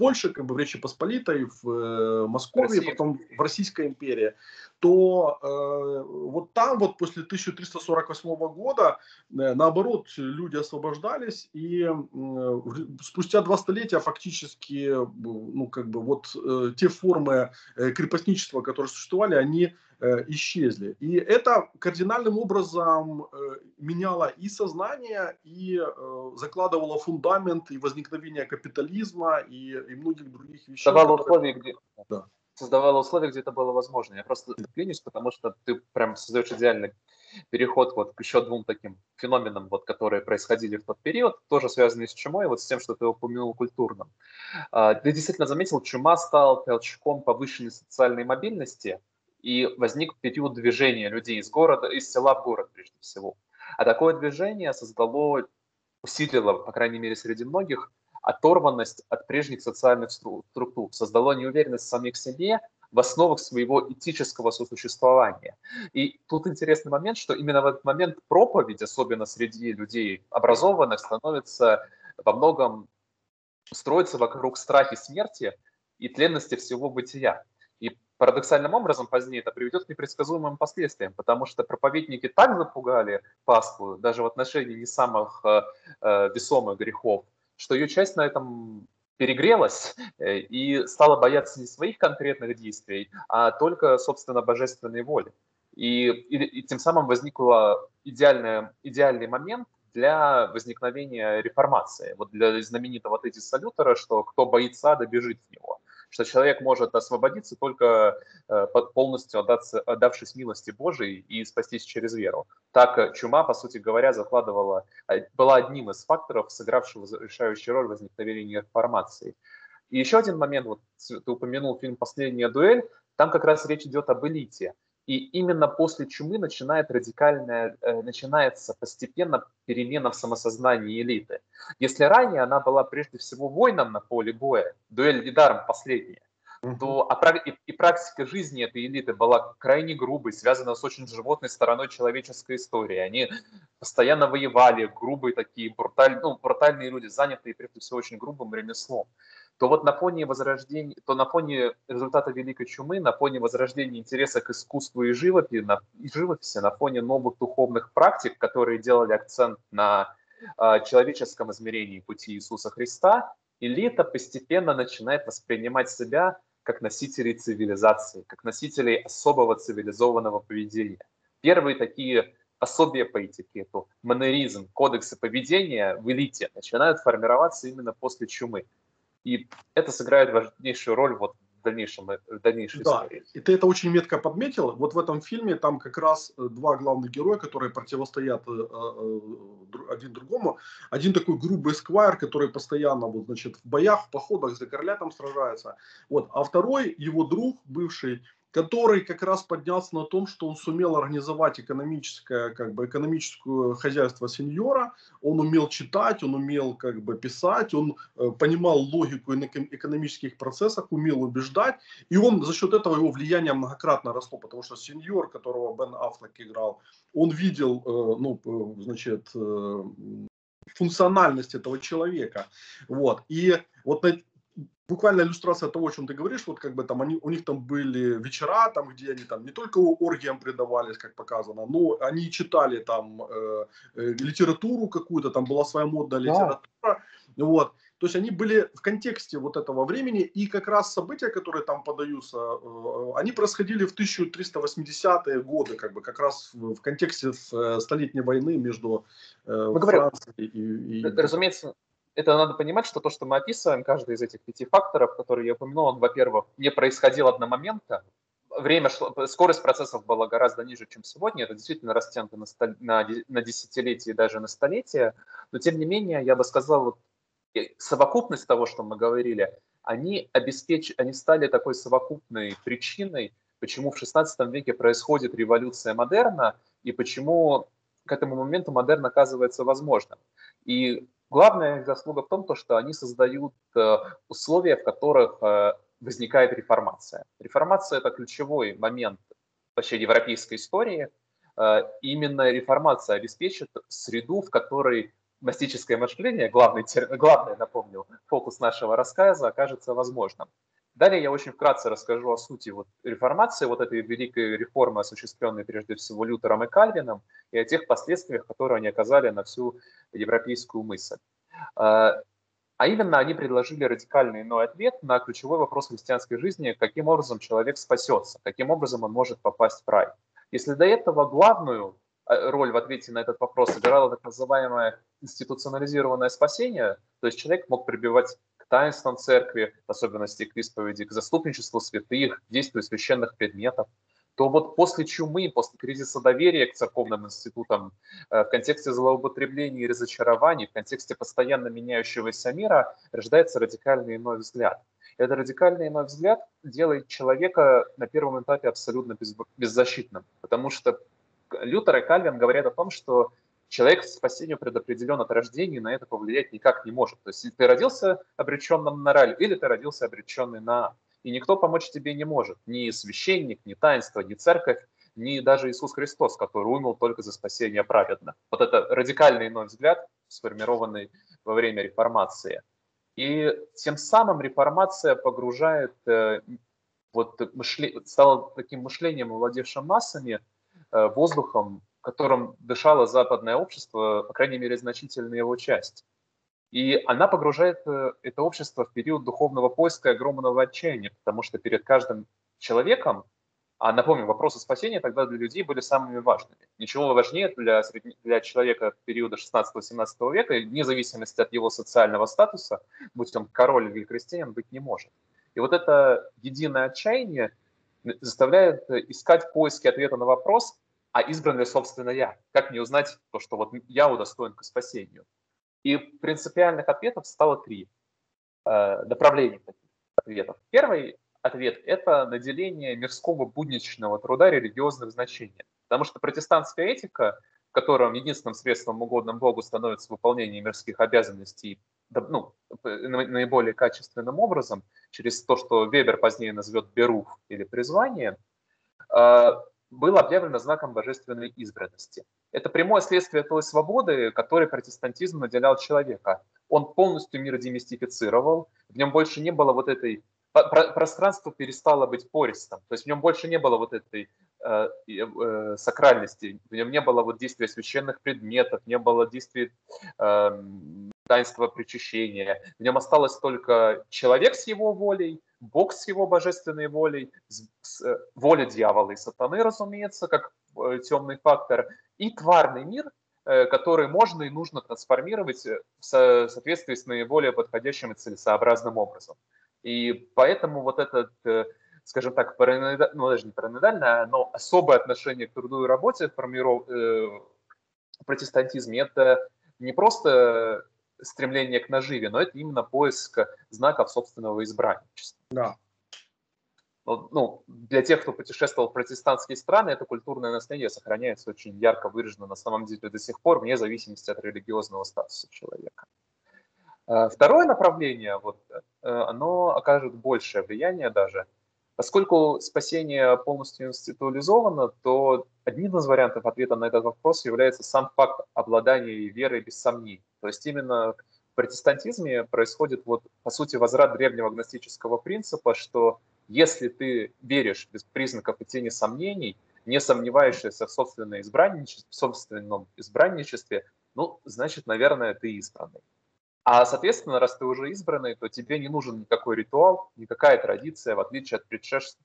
Польше, как бы в Речи Посполитой, в э, Москве, потом в Российской империи, то э, вот там вот после 1348 года, э, наоборот, люди освобождались, и э, спустя два столетия фактически, ну, как бы вот э, те формы э, крепостничества, которые существовали, они Э, исчезли. И это кардинальным образом э, меняло и сознание, и э, закладывало фундамент и возникновение капитализма и, и многих других вещей. Создавало которые... условия, где... Да. Создавало условия, где это было возможно. Я просто клянусь, потому что ты прям создаешь идеальный переход вот к еще двум таким феноменам, вот, которые происходили в тот период, тоже связанные с чумой, вот с тем, что ты упомянул культурным. А, ты действительно заметил, чума стала толчком повышенной социальной мобильности, и возник период движения людей из города, из села в город прежде всего. А такое движение создало, усилило, по крайней мере, среди многих, оторванность от прежних социальных структур, создало неуверенность в самих себе, в основах своего этического сосуществования. И тут интересный момент, что именно в этот момент проповедь, особенно среди людей образованных, становится во многом строится вокруг страха смерти и тленности всего бытия. Парадоксальным образом позднее это приведет к непредсказуемым последствиям, потому что проповедники так запугали Пасху, даже в отношении не самых э, э, весомых грехов, что ее часть на этом перегрелась э, и стала бояться не своих конкретных действий, а только, собственно, божественной воли. И, и, и тем самым идеальная, идеальный момент для возникновения реформации. Вот для знаменитого тезиса Лютера, что кто боится ада, бежит в него что человек может освободиться только э, полностью отдаться, отдавшись милости Божией и спастись через веру. Так э, чума, по сути говоря, закладывала, э, была одним из факторов, сыгравшего решающую роль в возникновении реформации. И еще один момент, вот ты упомянул фильм «Последняя дуэль», там как раз речь идет об элите – и именно после чумы начинает радикальная, э, начинается постепенно перемена в самосознании элиты. Если ранее она была прежде всего воином на поле боя, дуэль недаром последняя, то а, и, и практика жизни этой элиты была крайне грубой, связана с очень животной стороной человеческой истории. Они постоянно воевали, грубые такие, бруталь, ну, брутальные люди, занятые прежде всего очень грубым ремеслом то вот на фоне возрождения, то на фоне результата Великой Чумы, на фоне возрождения интереса к искусству и живописи, на, и живописи, на фоне новых духовных практик, которые делали акцент на э, человеческом измерении пути Иисуса Христа, элита постепенно начинает воспринимать себя как носителей цивилизации, как носителей особого цивилизованного поведения. Первые такие пособия по этикету, манеризм, кодексы поведения в элите начинают формироваться именно после чумы. И это сыграет важнейшую роль вот в дальнейшем, в дальнейшей да, истории. и ты это очень метко подметил. Вот в этом фильме там как раз э, два главных героя, которые противостоят э, э, один другому. Один такой грубый сквайр, который постоянно вот, значит, в боях, в походах за короля там сражается. Вот. А второй, его друг, бывший, который как раз поднялся на том, что он сумел организовать экономическое, как бы, экономическое хозяйство сеньора, он умел читать, он умел как бы писать, он э, понимал логику экономических процессов, умел убеждать, и он за счет этого его влияние многократно росло, потому что сеньор, которого Бен Аффлек играл, он видел, э, ну, э, значит, э, функциональность этого человека, вот, и вот буквально иллюстрация того, о чем ты говоришь, вот как бы там они, у них там были вечера, там, где они там не только оргиям предавались, как показано, но они читали там э, э, литературу какую-то, там была своя модная литература, да. вот. То есть они были в контексте вот этого времени, и как раз события, которые там подаются, э, они происходили в 1380-е годы, как бы как раз в, в контексте э, Столетней войны между э, Францией и, и... Разумеется, это надо понимать, что то, что мы описываем, каждый из этих пяти факторов, которые я упомянул, он, во-первых, не происходил одномоментно, время шло, скорость процессов была гораздо ниже, чем сегодня, это действительно растянуто на, столь, на, на десятилетия и даже на столетия, но тем не менее, я бы сказал, вот, совокупность того, что мы говорили, они, обеспеч... они стали такой совокупной причиной, почему в XVI веке происходит революция модерна и почему к этому моменту модерн оказывается возможным. И Главная их заслуга в том, то, что они создают э, условия, в которых э, возникает реформация. Реформация – это ключевой момент вообще европейской истории. Э, именно реформация обеспечит среду, в которой гностическое мышление, главный, главный, напомню, фокус нашего рассказа окажется возможным. Далее я очень вкратце расскажу о сути вот реформации, вот этой великой реформы, осуществленной прежде всего Лютером и Кальвином, и о тех последствиях, которые они оказали на всю европейскую мысль. А, а именно, они предложили радикальный иной ответ на ключевой вопрос христианской жизни, каким образом человек спасется, каким образом он может попасть в рай. Если до этого главную э, роль в ответе на этот вопрос играло так называемое институционализированное спасение, то есть человек мог прибивать таинствам церкви, в особенности к исповеди, к заступничеству святых, к действию священных предметов, то вот после чумы, после кризиса доверия к церковным институтам, э, в контексте злоупотреблений и разочарований, в контексте постоянно меняющегося мира рождается радикальный иной взгляд. Этот радикальный иной взгляд делает человека на первом этапе абсолютно беззащитным, потому что Лютер и Кальвин говорят о том, что человек спасению предопределен от рождения, и на это повлиять никак не может. То есть ты родился обреченным на раль, или ты родился обреченный на и никто помочь тебе не может. Ни священник, ни таинство, ни церковь, ни даже Иисус Христос, который умер только за спасение праведно. Вот это радикальный иной взгляд, сформированный во время реформации. И тем самым реформация погружает э, вот мышле... стала таким мышлением, владевшим массами, э, воздухом, которым дышало западное общество, по крайней мере, значительная его часть. И она погружает э, это общество в период духовного поиска и огромного отчаяния, потому что перед каждым человеком, а напомню, вопросы спасения тогда для людей были самыми важными. Ничего важнее для, для человека периода 16-17 века, вне зависимости от его социального статуса, будь он король или крестьянин, быть не может. И вот это единое отчаяние заставляет искать поиски ответа на вопрос, а избран ли, собственно, я? Как мне узнать то, что вот я удостоен к спасению? И принципиальных ответов стало три э, направления таких ответов. Первый ответ – это наделение мирского будничного труда религиозным значением. Потому что протестантская этика, в котором единственным средством угодным Богу становится выполнение мирских обязанностей ну, наиболее качественным образом, через то, что Вебер позднее назовет берух или призвание, э, было объявлено знаком божественной избранности. Это прямое следствие той свободы, которой протестантизм наделял человека. Он полностью мир демистифицировал, в нем больше не было вот этой... Пространство перестало быть пористым, то есть в нем больше не было вот этой э, э, сакральности, в нем не было вот действия священных предметов, не было действий э, таинства причащения, в нем осталось только человек с его волей, Бог с его божественной волей, с, с, э, воля дьявола и сатаны, разумеется, как э, темный фактор, и тварный мир, э, который можно и нужно трансформировать в соответствии с наиболее подходящим и целесообразным образом. И поэтому вот этот, скажем так, параноидальное, ну даже не параноидальное, но особое отношение к труду и работе формиров... в протестантизме, это не просто стремление к наживе, но это именно поиск знаков собственного избранничества. Да. Ну, для тех, кто путешествовал в протестантские страны, это культурное наследие сохраняется очень ярко выражено на самом деле до сих пор, вне зависимости от религиозного статуса человека. Э, второе направление, вот, э, оно окажет большее влияние даже. Поскольку спасение полностью институализовано, то одним из вариантов ответа на этот вопрос является сам факт обладания верой без сомнений. То есть именно в протестантизме происходит, вот, по сути, возврат древнего гностического принципа, что если ты веришь без признаков и тени сомнений, не сомневаешься в собственном избранничестве, в собственном избранничестве, ну, значит, наверное, ты избранный. А, соответственно, раз ты уже избранный, то тебе не нужен никакой ритуал, никакая традиция, в отличие от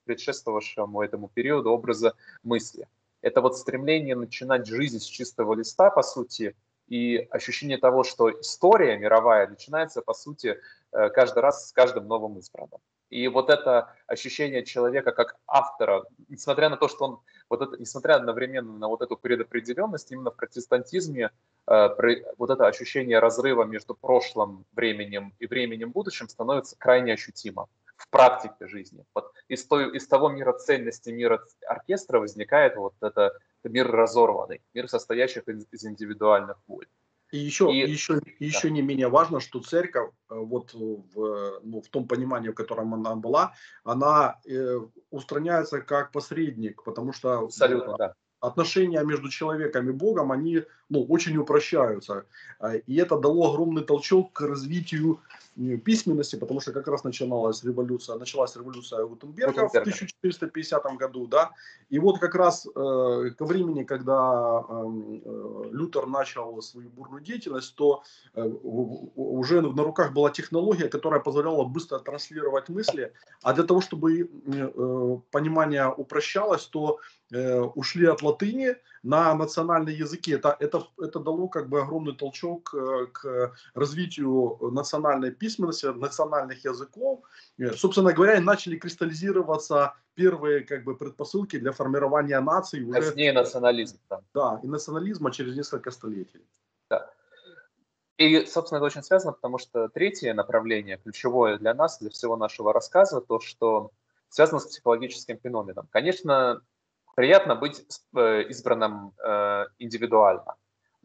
предшествовавшему этому периоду образа мысли. Это вот стремление начинать жизнь с чистого листа, по сути, и ощущение того, что история мировая начинается, по сути, э, каждый раз с каждым новым избранным. И вот это ощущение человека как автора, несмотря на то, что он, вот это, несмотря одновременно на вот эту предопределенность, именно в протестантизме э, вот это ощущение разрыва между прошлым временем и временем будущим становится крайне ощутимо в практике жизни. Вот из, той, из того мира ценности, мира оркестра возникает вот это мир разорванный, мир состоящих из, из индивидуальных воль. И еще, и, еще, да. еще не менее важно, что церковь, э, вот в, ну, в том понимании, в котором она была, она э, устраняется как посредник, потому что Абсолютно, да. Отношения между человеком и Богом, они ну, очень упрощаются. А, и это дало огромный толчок к развитию письменности, потому что как раз начиналась революция, началась революция Гутенберга в 1450 году, да, и вот как раз э, ко времени, когда эм, э, Лютер начал свою бурную деятельность, то э, уже на руках была технология, которая позволяла быстро транслировать мысли, а для того, чтобы э, понимание упрощалось, то э, ушли от латыни на национальные языки. Это, это, это дало как бы огромный толчок э, к развитию национальной письменности, национальных языков. Э, собственно говоря, начали кристаллизироваться первые как бы предпосылки для формирования наций. Уже, Позднее национализм. Да. да, и национализма через несколько столетий. Да. И, собственно, это очень связано, потому что третье направление, ключевое для нас, для всего нашего рассказа, то, что связано с психологическим феноменом. Конечно, приятно быть э, избранным э, индивидуально.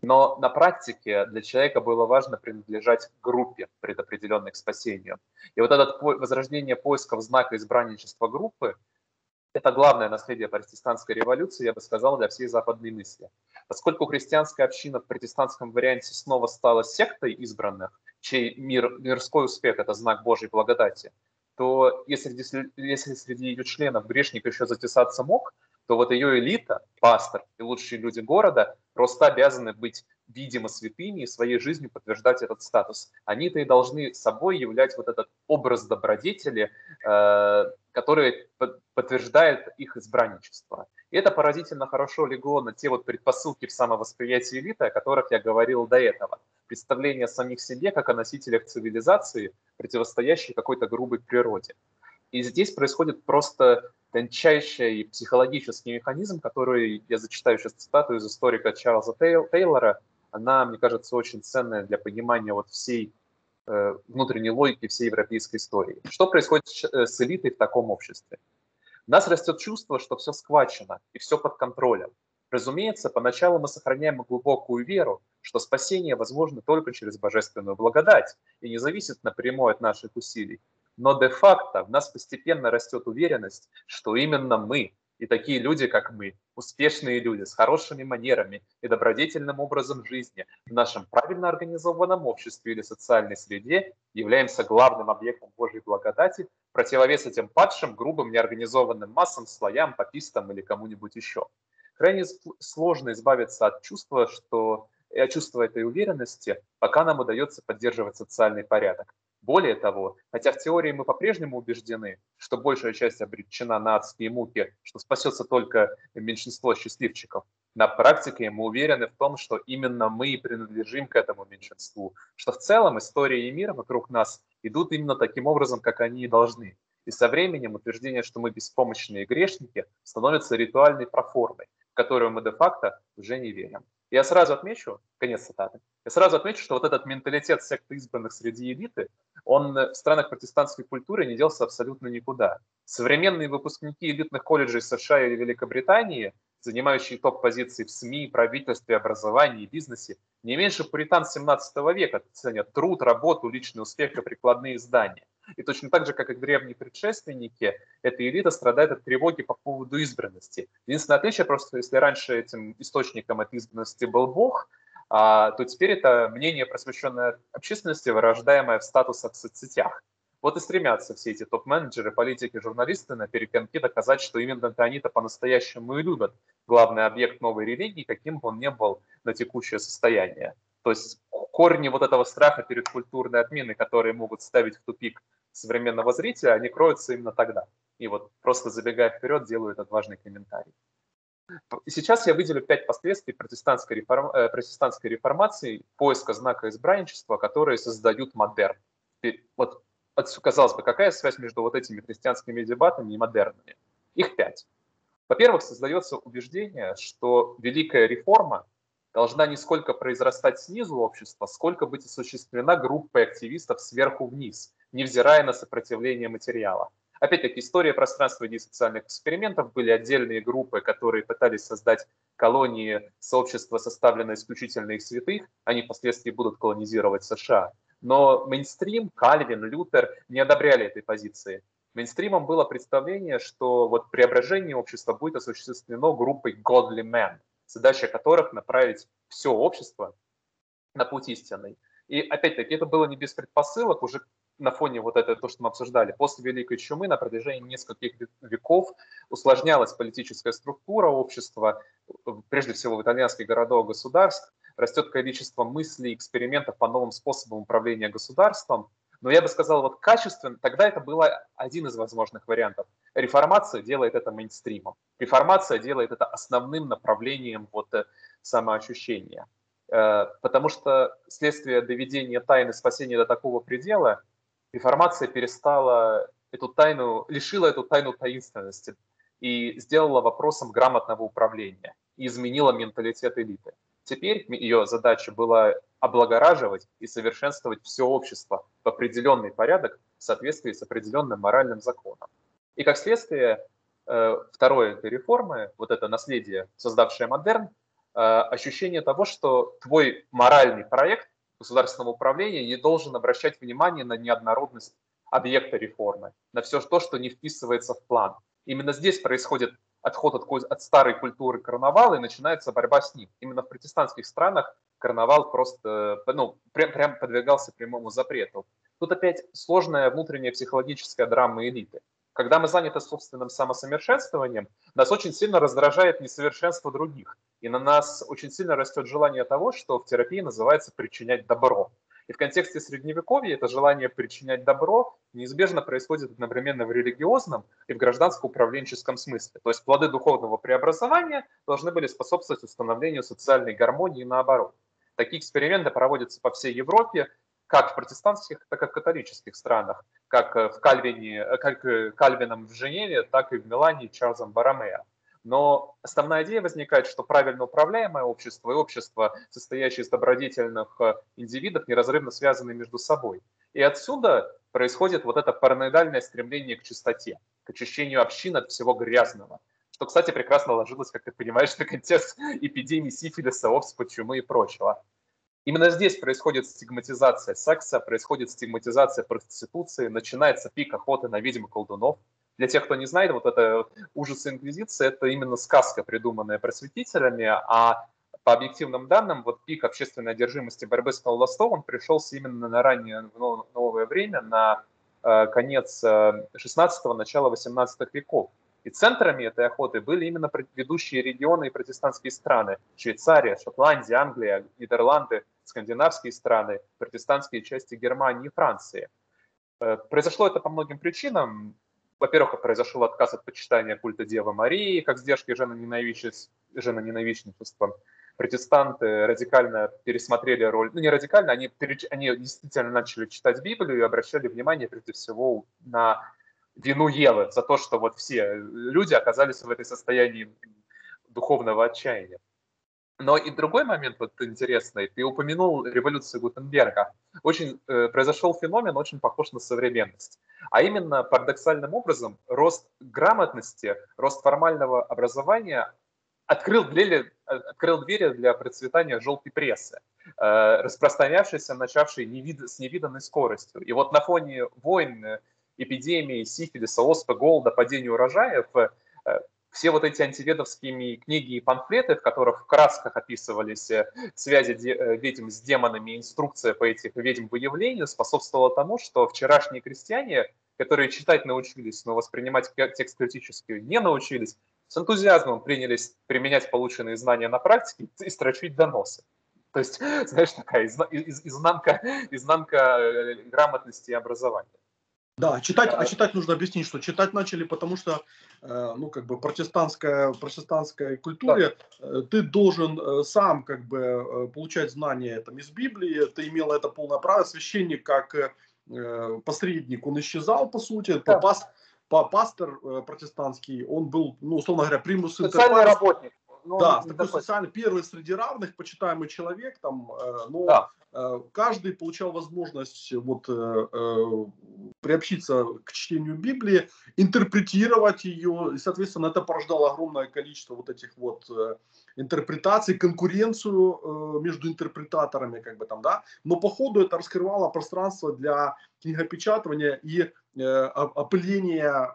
Но на практике для человека было важно принадлежать группе, предопределенной к спасению. И вот это возрождение поисков знака избранничества группы – это главное наследие протестантской революции, я бы сказал, для всей западной мысли. Поскольку христианская община в протестантском варианте снова стала сектой избранных, чей мир, мирской успех – это знак Божьей благодати, то если, если среди ее членов грешник еще затесаться мог, то вот ее элита, пастор и лучшие люди города просто обязаны быть видимо святыми и своей жизнью подтверждать этот статус. Они-то и должны собой являть вот этот образ добродетели, э, который подтверждает их избранничество. И это поразительно хорошо легло на те вот предпосылки в самовосприятии элиты, о которых я говорил до этого. Представление о самих себе как о носителях цивилизации, противостоящей какой-то грубой природе. И здесь происходит просто тончайший психологический механизм, который я зачитаю сейчас цитату из историка Чарльза Тейлора. Она, мне кажется, очень ценная для понимания вот всей э, внутренней логики всей европейской истории. Что происходит э, с элитой в таком обществе? У нас растет чувство, что все схвачено и все под контролем. Разумеется, поначалу мы сохраняем глубокую веру, что спасение возможно только через божественную благодать и не зависит напрямую от наших усилий. Но де-факто в нас постепенно растет уверенность, что именно мы и такие люди, как мы, успешные люди с хорошими манерами и добродетельным образом жизни в нашем правильно организованном обществе или социальной среде являемся главным объектом Божьей благодати, противовес этим падшим, грубым, неорганизованным массам, слоям, попистам или кому-нибудь еще. Крайне сложно избавиться от чувства, что от чувства этой уверенности, пока нам удается поддерживать социальный порядок. Более того, хотя в теории мы по-прежнему убеждены, что большая часть обречена на адские муки, что спасется только меньшинство счастливчиков, на практике мы уверены в том, что именно мы принадлежим к этому меньшинству, что в целом история и мир вокруг нас идут именно таким образом, как они и должны. И со временем утверждение, что мы беспомощные грешники, становится ритуальной проформой, в которую мы де-факто уже не верим. Я сразу отмечу, конец цитаты, я сразу отмечу, что вот этот менталитет секты избранных среди элиты, он в странах протестантской культуры не делся абсолютно никуда. Современные выпускники элитных колледжей США или Великобритании, занимающие топ-позиции в СМИ, правительстве, образовании бизнесе, не меньше пуритан 17 века ценят труд, работу, личный успех и прикладные издания. И точно так же, как и древние предшественники, эта элита страдает от тревоги по поводу избранности. Единственное отличие просто, если раньше этим источником этой избранности был Бог, а, то теперь это мнение просвещенной общественности, вырождаемое в статусах в соцсетях. Вот и стремятся все эти топ-менеджеры, политики, журналисты на переконке доказать, что именно они-то по-настоящему и любят главный объект новой религии, каким бы он ни был на текущее состояние. То есть корни вот этого страха перед культурной отменой, которые могут ставить в тупик современного зрителя, они кроются именно тогда. И вот просто забегая вперед, делаю этот важный комментарий. Сейчас я выделю пять последствий протестантской, реформ... э, протестантской реформации, поиска знака избранничества, которые создают модерн. Вот казалось бы, какая связь между вот этими христианскими дебатами и модернами? Их пять. Во-первых, создается убеждение, что великая реформа должна не сколько произрастать снизу общества, сколько быть осуществлена группой активистов сверху вниз, невзирая на сопротивление материала. Опять-таки, история пространства и социальных экспериментов были отдельные группы, которые пытались создать колонии сообщества, составленное исключительно из святых, они впоследствии будут колонизировать США. Но мейнстрим, Кальвин, Лютер не одобряли этой позиции. Мейнстримом было представление, что вот преображение общества будет осуществлено группой godly men, задача которых направить все общество на путь истинный. И опять-таки это было не без предпосылок, уже на фоне вот этого, то, что мы обсуждали, после Великой Чумы на протяжении нескольких веков усложнялась политическая структура общества, прежде всего в итальянских городах государств, растет количество мыслей, экспериментов по новым способам управления государством. Но я бы сказал, вот качественно, тогда это был один из возможных вариантов. Реформация делает это мейнстримом. Реформация делает это основным направлением вот э, самоощущения. Э, потому что следствие доведения тайны спасения до такого предела, реформация перестала эту тайну, лишила эту тайну таинственности и сделала вопросом грамотного управления и изменила менталитет элиты. Теперь ее задача была облагораживать и совершенствовать все общество в определенный порядок в соответствии с определенным моральным законом. И как следствие, э, второе этой реформы, вот это наследие, создавшее модерн, э, ощущение того, что твой моральный проект государственного управления не должен обращать внимание на неоднородность объекта реформы, на все то, что не вписывается в план. Именно здесь происходит отход от, от старой культуры карнавала и начинается борьба с ним. Именно в протестантских странах карнавал просто ну, прям, прям подвергался прямому запрету. Тут опять сложная внутренняя психологическая драма элиты. Когда мы заняты собственным самосовершенствованием, нас очень сильно раздражает несовершенство других. И на нас очень сильно растет желание того, что в терапии называется причинять добро. И в контексте средневековья это желание причинять добро неизбежно происходит одновременно в религиозном и в гражданско-управленческом смысле. То есть плоды духовного преобразования должны были способствовать установлению социальной гармонии наоборот. Такие эксперименты проводятся по всей Европе, как в протестантских, так и в католических странах, как в Кальвине, как Кальвином в Женеве, так и в Милане Чарльзом Барамеа. Но основная идея возникает, что правильно управляемое общество и общество, состоящее из добродетельных э, индивидов, неразрывно связаны между собой. И отсюда происходит вот это параноидальное стремление к чистоте, к очищению общин от всего грязного. Что, кстати, прекрасно ложилось, как ты понимаешь, на контекст эпидемии сифилиса, оспы, чумы и прочего. Именно здесь происходит стигматизация секса, происходит стигматизация проституции, начинается пик охоты на ведьм колдунов – для тех, кто не знает, вот это ужасы Инквизиции – это именно сказка, придуманная просветителями, а по объективным данным, вот пик общественной одержимости борьбы с колдовством, пришелся именно на раннее новое время, на э, конец 16-го, э, начало 18 веков. И центрами этой охоты были именно ведущие регионы и протестантские страны. Швейцария, Шотландия, Англия, Нидерланды, скандинавские страны, протестантские части Германии и Франции. Э, произошло это по многим причинам во-первых, произошел отказ от почитания культа Девы Марии, как сдержки женоненавистничества. Протестанты радикально пересмотрели роль, ну не радикально, они, они действительно начали читать Библию и обращали внимание прежде всего на вину Евы за то, что вот все люди оказались в этой состоянии духовного отчаяния. Но и другой момент вот интересный. Ты упомянул революцию Гутенберга. Очень э, произошел феномен, очень похож на современность. А именно парадоксальным образом рост грамотности, рост формального образования открыл двери, открыл двери для процветания желтой прессы, э, распространявшейся, начавшей невид, с невиданной скоростью. И вот на фоне войн, эпидемии, сифилиса, оспы, голода, падения урожаев э, все вот эти антиведовские книги и памфлеты, в которых в красках описывались э, связи э, ведьм с демонами, инструкция по этим ведьм выявлению, способствовала тому, что вчерашние крестьяне, которые читать научились, но воспринимать текст критически не научились, с энтузиазмом принялись применять полученные знания на практике и строчить доносы. То есть, знаешь, такая изнанка, изнанка грамотности и образования. Да, читать, а читать нужно объяснить, что читать начали, потому что, э, ну, как бы протестантская, протестантской культуре да. э, ты должен э, сам, как бы, э, получать знания там из Библии, ты имел это полное право, священник как э, посредник, он исчезал, по сути, да. пас, по, пастор э, протестантский, он был, ну, условно говоря, примус Социальный работник. Ну, да, такой социальный, первый среди равных, почитаемый человек, там, э, но да. Э, каждый получал возможность вот, э, э, приобщиться к чтению Библии, интерпретировать ее, и, соответственно, это порождало огромное количество вот этих вот интерпретаций, конкуренцию между интерпретаторами, как бы там, да, но по ходу это раскрывало пространство для книгопечатывания и опыление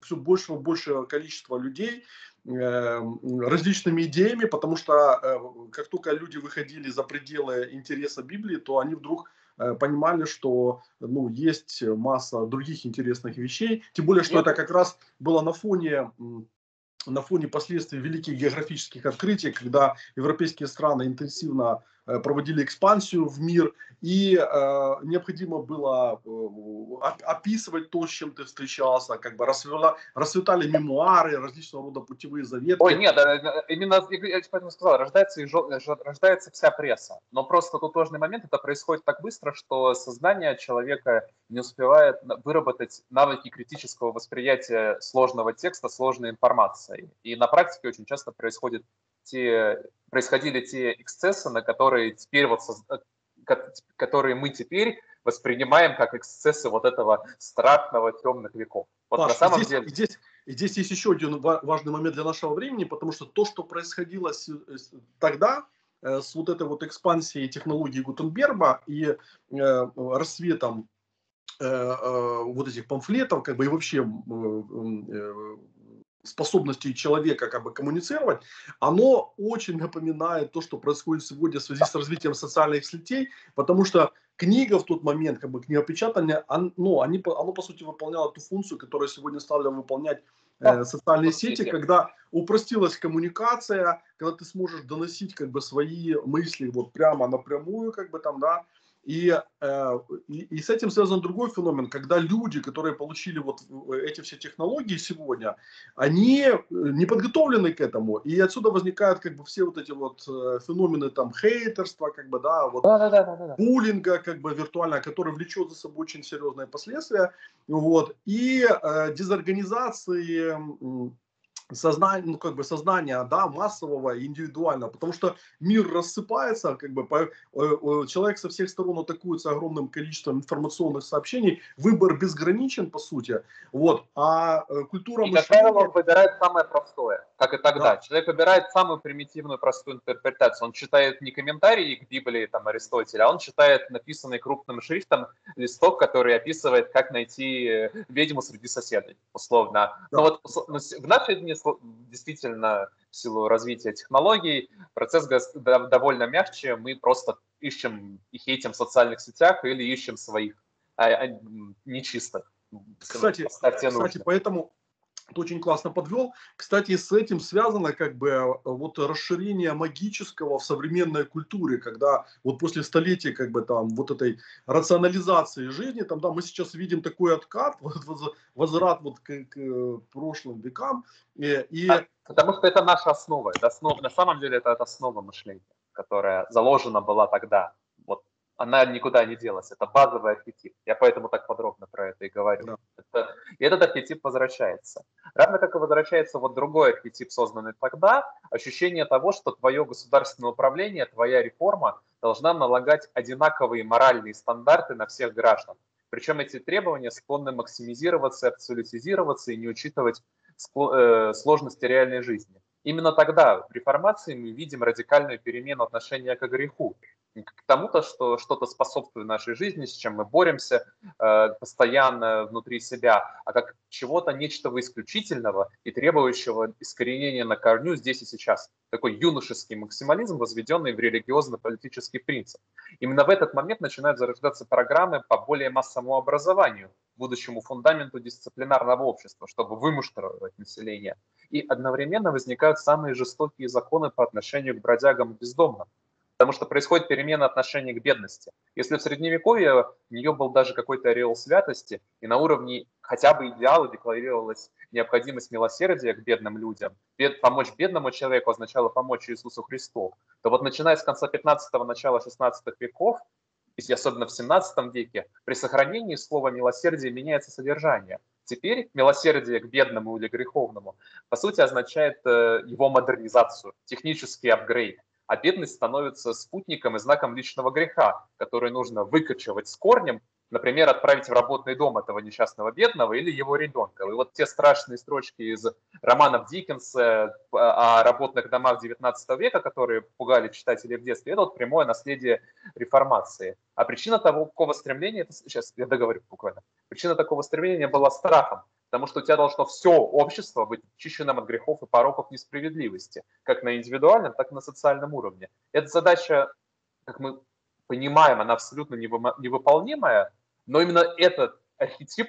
все большего и большего количества людей различными идеями, потому что как только люди выходили за пределы интереса Библии, то они вдруг понимали, что ну, есть масса других интересных вещей, тем более, что это как раз было на фоне на фоне последствий великих географических открытий, когда европейские страны интенсивно Э, проводили экспансию в мир, и э, необходимо было э, описывать то, с чем ты встречался, как бы расцвела, расцветали мемуары, различного рода путевые заветы. Ой, нет, именно, я поэтому сказал, рождается, рождается вся пресса, но просто тут сложный момент, это происходит так быстро, что сознание человека не успевает выработать навыки критического восприятия сложного текста, сложной информации. И на практике очень часто происходит те, происходили те эксцессы, на которые теперь вот, которые мы теперь воспринимаем как эксцессы вот этого страшного темных веков. Вот Паш, на самом здесь, деле... здесь, здесь есть еще один важный момент для нашего времени, потому что то, что происходило тогда, э, с вот этой вот экспансией технологий Гутенберга и э, рассветом э, э, вот этих памфлетов, как бы и вообще способностей человека как бы коммуницировать, оно очень напоминает то, что происходит сегодня в связи с развитием социальных сетей, потому что книга в тот момент, как бы книгопечатание, он, ну, они, оно по сути выполняло ту функцию, которую сегодня стали выполнять э, социальные сети, когда упростилась коммуникация, когда ты сможешь доносить как бы свои мысли вот прямо напрямую, как бы там, да, и, э, и, и с этим связан другой феномен, когда люди, которые получили вот эти все технологии сегодня, они э, не подготовлены к этому, и отсюда возникают как бы все вот эти вот э, феномены там хейтерства, как бы, да, вот да, да, да, да, да. буллинга, как бы виртуально, который влечет за собой очень серьезные последствия, вот, и э, дезорганизации сознание, ну, как бы сознания, да, массового, индивидуального, потому что мир рассыпается, как бы по, человек со всех сторон атакуется огромным количеством информационных сообщений, выбор безграничен, по сути, вот, а э, культура и, мышления... как правило, он выбирает самое простое, как и тогда. Да. Человек выбирает самую примитивную, простую интерпретацию. Он читает не комментарии к Библии, там, Аристотеля, а он читает написанный крупным шрифтом листок, который описывает, как найти э, ведьму среди соседей, условно. Да. Но вот в наши дни действительно в силу развития технологий процесс довольно мягче. Мы просто ищем и хейтим в социальных сетях или ищем своих а, а, нечистых. Кстати, кстати поэтому очень классно подвел. Кстати, с этим связано как бы э, вот расширение магического в современной культуре, когда вот после столетия как бы там вот этой рационализации жизни, там да, мы сейчас видим такой откат, вот, возврат вот к, к прошлым векам. И, и... Потому что это наша основа, это основа, на самом деле это, это основа мышления, которая заложена была тогда она никуда не делась. Это базовый архетип. Я поэтому так подробно про это и говорю. Да. Это, и этот архетип возвращается. Равно как и возвращается вот другой архетип, созданный тогда, ощущение того, что твое государственное управление, твоя реформа должна налагать одинаковые моральные стандарты на всех граждан. Причем эти требования склонны максимизироваться, абсолютизироваться и не учитывать э, сложности реальной жизни. Именно тогда, в реформации, мы видим радикальную перемену отношения к греху к тому-то, что что-то способствует нашей жизни, с чем мы боремся э, постоянно внутри себя, а как чего-то нечто исключительного и требующего искоренения на корню здесь и сейчас. Такой юношеский максимализм, возведенный в религиозно-политический принцип. Именно в этот момент начинают зарождаться программы по более массовому образованию, будущему фундаменту дисциплинарного общества, чтобы вымуштровать население. И одновременно возникают самые жестокие законы по отношению к бродягам и бездомным потому что происходит перемена отношений к бедности. Если в Средневековье у нее был даже какой-то ореол святости, и на уровне хотя бы идеала декларировалась необходимость милосердия к бедным людям, бед, помочь бедному человеку означало помочь Иисусу Христу, то вот начиная с конца 15-го, начала 16 веков, и особенно в 17 веке, при сохранении слова милосердие меняется содержание. Теперь милосердие к бедному или греховному, по сути, означает э, его модернизацию, технический апгрейд а бедность становится спутником и знаком личного греха, который нужно выкачивать с корнем например, отправить в работный дом этого несчастного бедного или его ребенка. И вот те страшные строчки из романов Диккенса о работных домах XIX века, которые пугали читателей в детстве, это вот прямое наследие реформации. А причина такого стремления, это, сейчас я договорю буквально, причина такого стремления была страхом, потому что у тебя должно все общество быть очищенным от грехов и пороков несправедливости, как на индивидуальном, так и на социальном уровне. Эта задача, как мы понимаем, она абсолютно невыполнимая, но именно этот архетип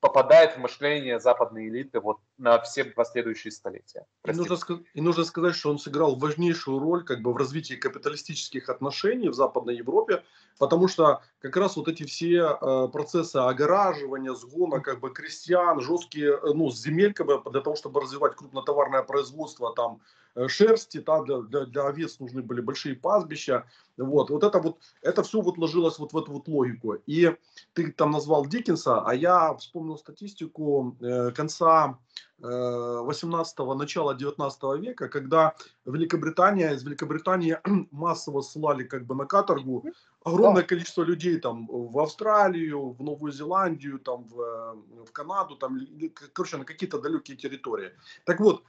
попадает в мышление западной элиты вот на все последующие столетия. И нужно, и нужно сказать, что он сыграл важнейшую роль как бы в развитии капиталистических отношений в Западной Европе, потому что как раз вот эти все э, процессы огораживания, сгона как бы крестьян, жесткие, э, ну, земель как бы, для того, чтобы развивать крупнотоварное производство, там, Э, шерсти, да, для, для, для овец нужны были большие пастбища. Вот, вот это вот, это все вот ложилось вот в эту вот логику. И ты там назвал Диккенса, а я вспомнил статистику э, конца э, 18-го, начала 19 века, когда Великобритания, из Великобритании массово ссылали как бы на каторгу. Огромное количество людей там в Австралию, в Новую Зеландию, там в, э, в Канаду, там, короче, на какие-то далекие территории. Так вот,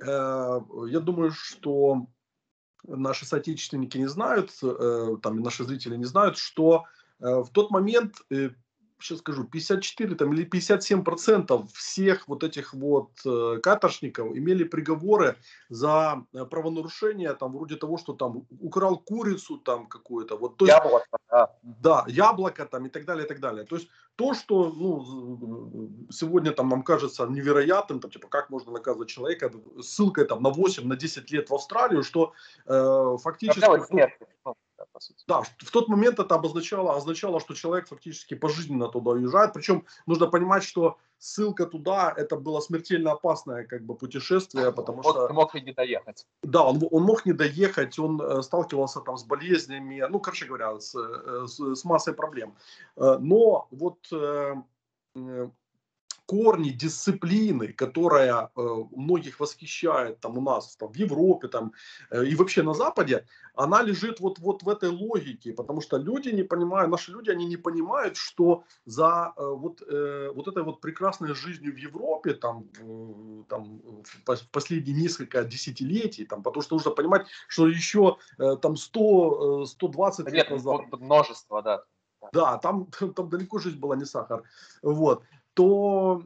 Э, я думаю, что наши соотечественники не знают, э, там наши зрители не знают, что э, в тот момент сейчас скажу, 54 там, или 57 процентов всех вот этих вот э, каторшников имели приговоры за э, правонарушение, там, вроде того, что там украл курицу там какую-то. Вот, то есть, яблоко, да. Да, яблоко там и так далее, и так далее. То есть то, что ну, сегодня там нам кажется невероятным, там, типа, как можно наказывать человека ссылкой там на 8, на 10 лет в Австралию, что э, фактически... Ну, по сути. Да, в тот момент это обозначало, означало, что человек фактически пожизненно туда уезжает. Причем нужно понимать, что ссылка туда это было смертельно опасное как бы путешествие, потому вот что... мог и не доехать. Да, он, он мог не доехать, он э, сталкивался там с болезнями, ну, короче говоря, с, э, с, с массой проблем. Э, но вот корни дисциплины, которая э, многих восхищает там у нас там, в Европе там, э, и вообще на Западе, она лежит вот, вот в этой логике, потому что люди не понимают, наши люди, они не понимают, что за э, вот, вот этой вот прекрасной жизнью в Европе там, там в последние несколько десятилетий, там, потому что нужно понимать, что еще там 100, 120 лет назад... Множество, да. Да, там, там далеко жизнь была не сахар. Вот то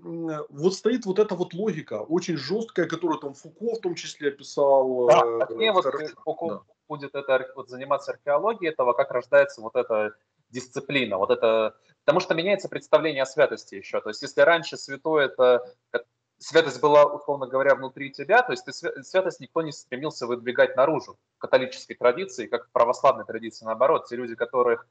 вот стоит вот эта вот логика, очень жесткая, которую там Фуко в том числе описал. Да, э, вот Фуко да. будет это, вот заниматься археологией этого, как рождается вот эта дисциплина, вот это, потому что меняется представление о святости еще, то есть если раньше святой это святость была, условно говоря, внутри тебя, то есть ты, святость никто не стремился выдвигать наружу. В католической традиции, как в православной традиции, наоборот, те люди, которых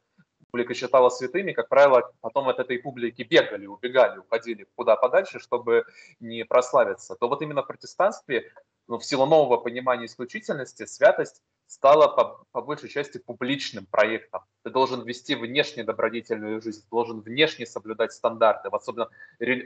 публика считала святыми, как правило, потом от этой публики бегали, убегали, уходили куда подальше, чтобы не прославиться, то вот именно в протестанстве, ну, в силу нового понимания исключительности, святость стала по, по большей части публичным проектом. Ты должен вести внешне добродетельную жизнь, должен внешне соблюдать стандарты. Особенно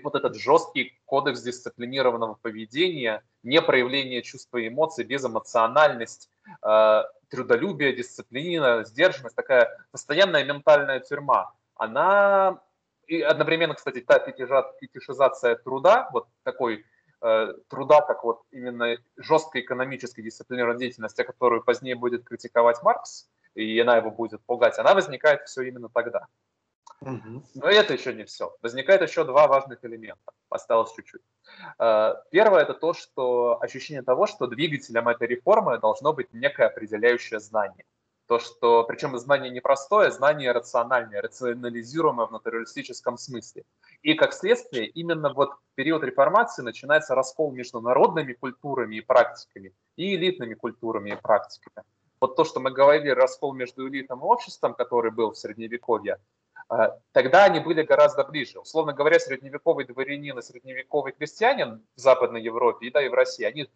вот этот жесткий кодекс дисциплинированного поведения, не проявление чувства и эмоций, безэмоциональность, э, трудолюбие, дисциплина, сдержанность, такая постоянная ментальная тюрьма. Она и одновременно, кстати, та фетишизация труда, вот такой труда, как вот именно жесткой экономической дисциплинированной деятельности, которую позднее будет критиковать Маркс, и она его будет пугать, она возникает все именно тогда. Угу. Но это еще не все. Возникает еще два важных элемента. Осталось чуть-чуть. Э, первое – это то, что ощущение того, что двигателем этой реформы должно быть некое определяющее знание. То, что, причем знание непростое, знание рациональное, рационализируемое в натуралистическом смысле. И как следствие, именно вот в период реформации начинается раскол между народными культурами и практиками и элитными культурами и практиками. Вот то, что мы говорили, раскол между элитным обществом, который был в Средневековье, э, тогда они были гораздо ближе. Условно говоря, средневековый дворянин и средневековый крестьянин в Западной Европе и да, и в России, они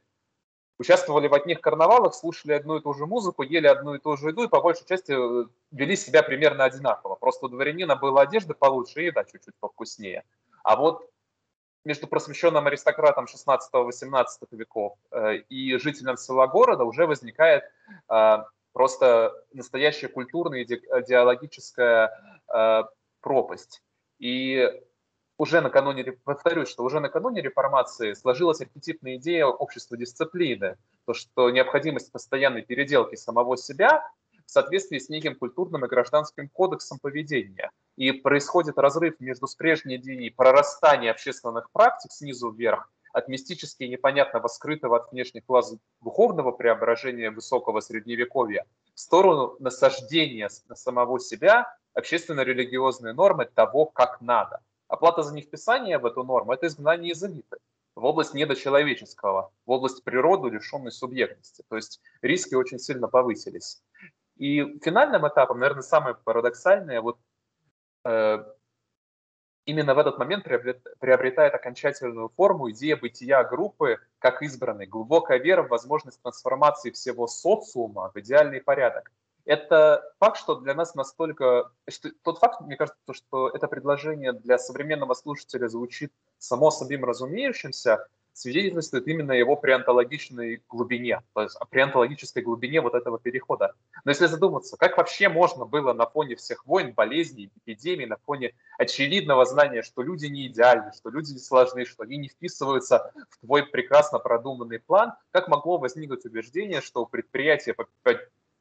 участвовали в одних карнавалах, слушали одну и ту же музыку, ели одну и ту же еду и по большей части э, вели себя примерно одинаково. Просто у дворянина была одежда получше и еда чуть-чуть повкуснее. А вот между просвещенным аристократом 16-18 веков э, и жителем села города уже возникает э, просто настоящая культурная идеологическая пропасть. И уже накануне, повторюсь, что уже накануне реформации сложилась архетипная идея общества дисциплины, то, что необходимость постоянной переделки самого себя в соответствии с неким культурным и гражданским кодексом поведения. И происходит разрыв между с прежней идеей прорастания общественных практик снизу вверх от мистически непонятного скрытого от внешних глаз духовного преображения высокого средневековья в сторону насаждения на самого себя общественно-религиозной нормы того, как надо. Оплата за невписание в эту норму – это изгнание из элиты в область недочеловеческого, в область природы, лишенной субъектности. То есть риски очень сильно повысились. И финальным этапом, наверное, самое парадоксальное, вот э, именно в этот момент приобретает окончательную форму идея бытия группы как избранной, глубокая вера в возможность трансформации всего социума в идеальный порядок. Это факт, что для нас настолько... Тот факт, мне кажется, что это предложение для современного слушателя звучит само собой разумеющимся, свидетельствует именно его прионтологичной глубине, то есть о прионтологической глубине вот этого перехода. Но если задуматься, как вообще можно было на фоне всех войн, болезней, эпидемий, на фоне очевидного знания, что люди не идеальны, что люди не сложны, что они не вписываются в твой прекрасно продуманный план, как могло возникнуть убеждение, что у предприятия по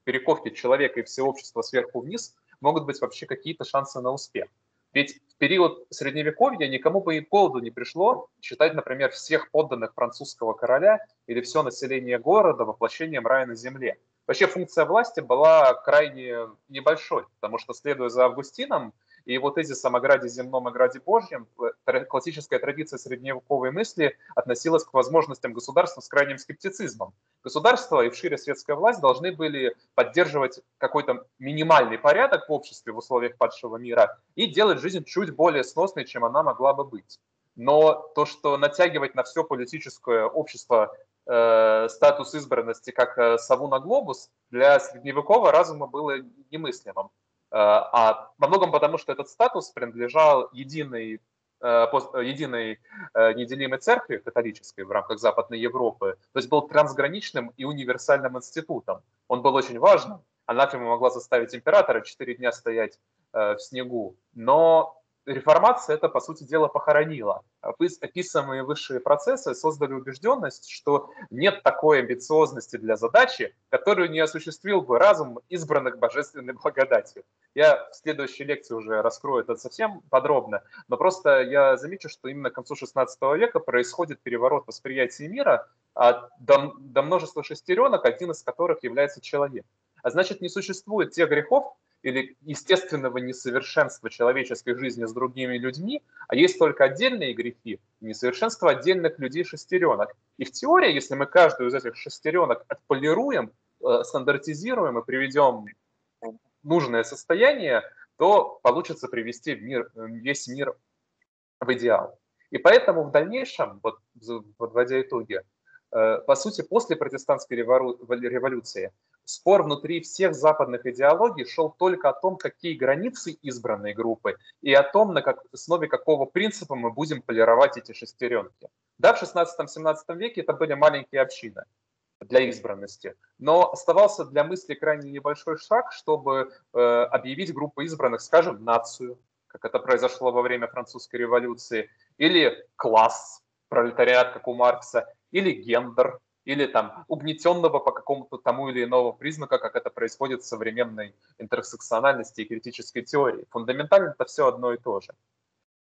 перековке человека и всего общества сверху вниз могут быть вообще какие-то шансы на успех? Ведь в период Средневековья никому бы и поводу не пришло считать, например, всех подданных французского короля или все население города воплощением рая на земле. Вообще функция власти была крайне небольшой, потому что, следуя за Августином, и его тезисом о граде земном и граде Божьем, классическая традиция средневековой мысли относилась к возможностям государства с крайним скептицизмом. Государство и вшире светская власть должны были поддерживать какой-то минимальный порядок в обществе в условиях падшего мира и делать жизнь чуть более сносной, чем она могла бы быть. Но то, что натягивать на все политическое общество э, статус избранности как э, сову на глобус, для средневекового разума было немыслимым. Э, а во многом потому, что этот статус принадлежал единой, э, единой э, неделимой церкви католической в рамках Западной Европы, то есть был трансграничным и универсальным институтом. Он был очень важным. Анафема могла заставить императора четыре дня стоять в снегу, но реформация это, по сути дела, похоронила. Описанные высшие процессы создали убежденность, что нет такой амбициозности для задачи, которую не осуществил бы разум избранных божественной благодатью. Я в следующей лекции уже раскрою это совсем подробно, но просто я замечу, что именно к концу XVI века происходит переворот восприятия мира а до, до множества шестеренок, один из которых является человек. А значит, не существует тех грехов, или естественного несовершенства человеческой жизни с другими людьми, а есть только отдельные грехи, несовершенство отдельных людей-шестеренок. И в теории, если мы каждую из этих шестеренок отполируем, э, стандартизируем и приведем в нужное состояние, то получится привести в мир, весь мир в идеал. И поэтому в дальнейшем, вот подводя итоги, э, по сути, после протестантской революции спор внутри всех западных идеологий шел только о том, какие границы избранной группы и о том, на как, основе какого принципа мы будем полировать эти шестеренки. Да, в 16-17 веке это были маленькие общины для избранности, но оставался для мысли крайне небольшой шаг, чтобы э, объявить группу избранных, скажем, нацию, как это произошло во время французской революции, или класс, пролетариат, как у Маркса, или гендер, или там угнетенного по какому-то тому или иному признаку, как это происходит в современной интерсекциональности и критической теории. Фундаментально это все одно и то же.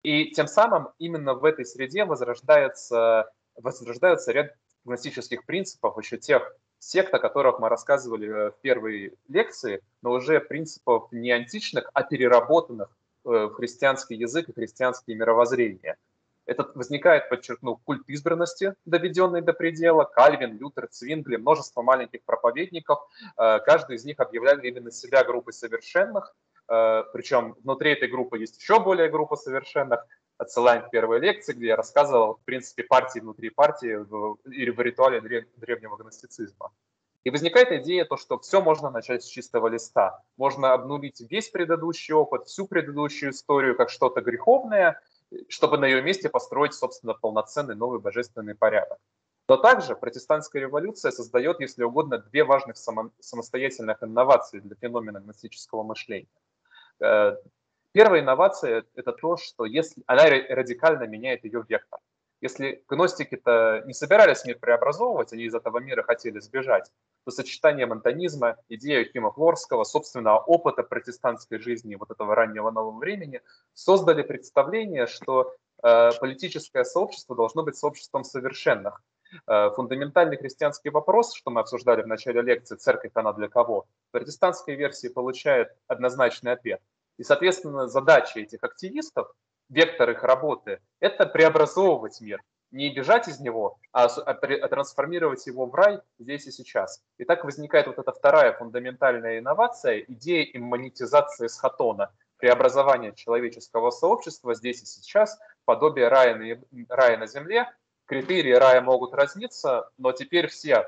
И тем самым именно в этой среде возрождается, возрождается ряд гностических принципов, еще тех сект, о которых мы рассказывали в первой лекции, но уже принципов не античных, а переработанных э, в христианский язык и христианские мировоззрения – этот возникает, подчеркну, культ избранности, доведенный до предела. Кальвин, Лютер, Цвингли, множество маленьких проповедников. Э, каждый из них объявляли именно себя группой совершенных. Э, Причем внутри этой группы есть еще более группа совершенных. Отсылаем к первой лекции, где я рассказывал, в принципе, партии внутри партии или в ритуале древнего гностицизма. И возникает идея, то, что все можно начать с чистого листа. Можно обнулить весь предыдущий опыт, всю предыдущую историю как что-то греховное – чтобы на ее месте построить, собственно, полноценный новый божественный порядок. Но также протестантская революция создает, если угодно, две важных само- самостоятельных инновации для феномена гностического мышления. Э, Первая инновация – это то, что если она радикально меняет ее вектор. Если гностики-то не собирались мир преобразовывать, они из этого мира хотели сбежать, то сочетание монтанизма, идея Хима Флорского, собственного опыта протестантской жизни вот этого раннего нового времени создали представление, что э, политическое сообщество должно быть сообществом совершенных. Э, фундаментальный христианский вопрос, что мы обсуждали в начале лекции, церковь она для кого, в протестантской версии получает однозначный ответ. И, соответственно, задача этих активистов вектор их работы – это преобразовывать мир, не бежать из него, а, а, а трансформировать его в рай здесь и сейчас. И так возникает вот эта вторая фундаментальная инновация, идея имманитизации схотона, преобразование человеческого сообщества здесь и сейчас, подобие рая на, рая на земле. Критерии рая могут разниться, но теперь все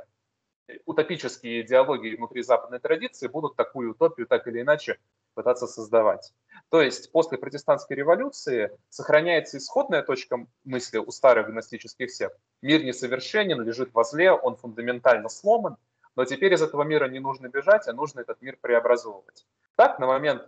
утопические идеологии внутри западной традиции будут такую утопию так или иначе пытаться создавать. То есть после протестантской революции сохраняется исходная точка мысли у старых гностических сект. Мир несовершенен, лежит возле, он фундаментально сломан, но теперь из этого мира не нужно бежать, а нужно этот мир преобразовывать. Так, на момент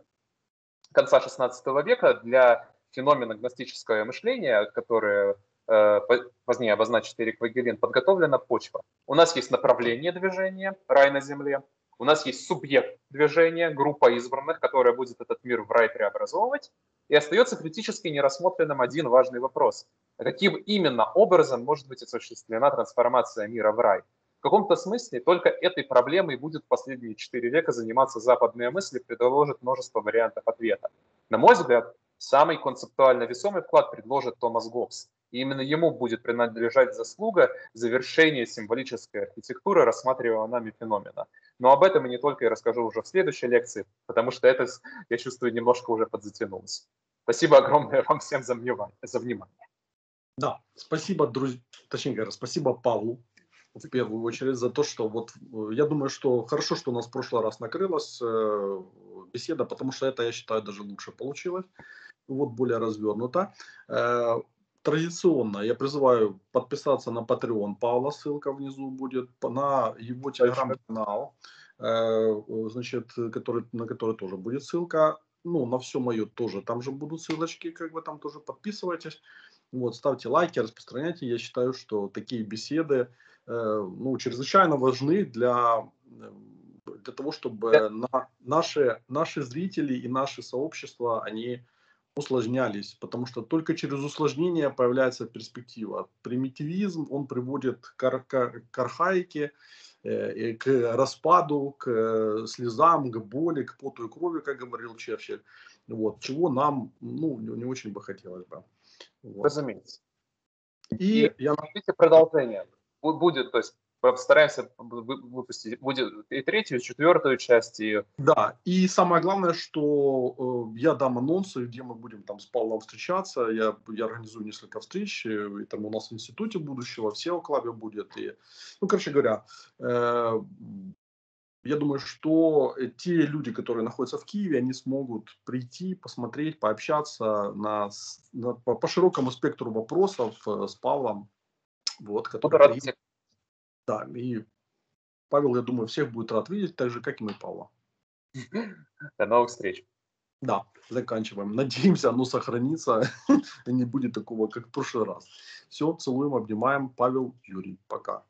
конца XVI века для феномена гностического мышления, которое э, позднее обозначит Эрик Вагелин, подготовлена почва. У нас есть направление движения, рай на земле, у нас есть субъект движения, группа избранных, которая будет этот мир в рай преобразовывать. И остается критически нерассмотренным один важный вопрос. Каким именно образом может быть осуществлена трансформация мира в рай? В каком-то смысле только этой проблемой будет последние четыре века заниматься западные мысли, предложит множество вариантов ответа. На мой взгляд, самый концептуально весомый вклад предложит Томас Гоббс. И именно ему будет принадлежать заслуга завершения символической архитектуры рассматриваемого нами феномена. Но об этом и не только я расскажу уже в следующей лекции, потому что это, я чувствую, немножко уже подзатянулось. Спасибо огромное вам всем за внимание. За внимание. Да, спасибо, друзья, точнее говоря, спасибо Павлу в первую очередь за то, что вот я думаю, что хорошо, что у нас в прошлый раз накрылась э, беседа, потому что это, я считаю, даже лучше получилось, вот более развернуто. Э, традиционно я призываю подписаться на Patreon Павла, ссылка внизу будет, на его телеграм-канал, э, значит, который, на который тоже будет ссылка. Ну, на все мое тоже, там же будут ссылочки, как бы там тоже подписывайтесь. Вот, ставьте лайки, распространяйте. Я считаю, что такие беседы, э, ну, чрезвычайно важны для для того, чтобы на, наши, наши зрители и наши сообщества, они усложнялись, потому что только через усложнение появляется перспектива. Примитивизм, он приводит к, ар к архаике, э, к распаду, к э, слезам, к боли, к поту и крови, как говорил Черчилль, вот, чего нам ну, не, не очень бы хотелось бы. Вот. Разумеется. И, и я... продолжение будет, то есть постараемся выпустить, будет и третью, и четвертую часть. И... Да, и самое главное, что э, я дам анонсы, где мы будем там с Павлом встречаться. Я, я организую несколько встреч, и там у нас в Институте будущего, в SEO-клабе будет. И, ну, короче говоря, э, я думаю, что те люди, которые находятся в Киеве, они смогут прийти, посмотреть, пообщаться на, на, по, по широкому спектру вопросов э, с Павлом. Вот, который... Да, и Павел, я думаю, всех будет рад видеть, так же, как и мы Павла. До новых встреч. Да, заканчиваем. Надеемся, оно сохранится и не будет такого, как в прошлый раз. Все, целуем, обнимаем. Павел, Юрий, пока.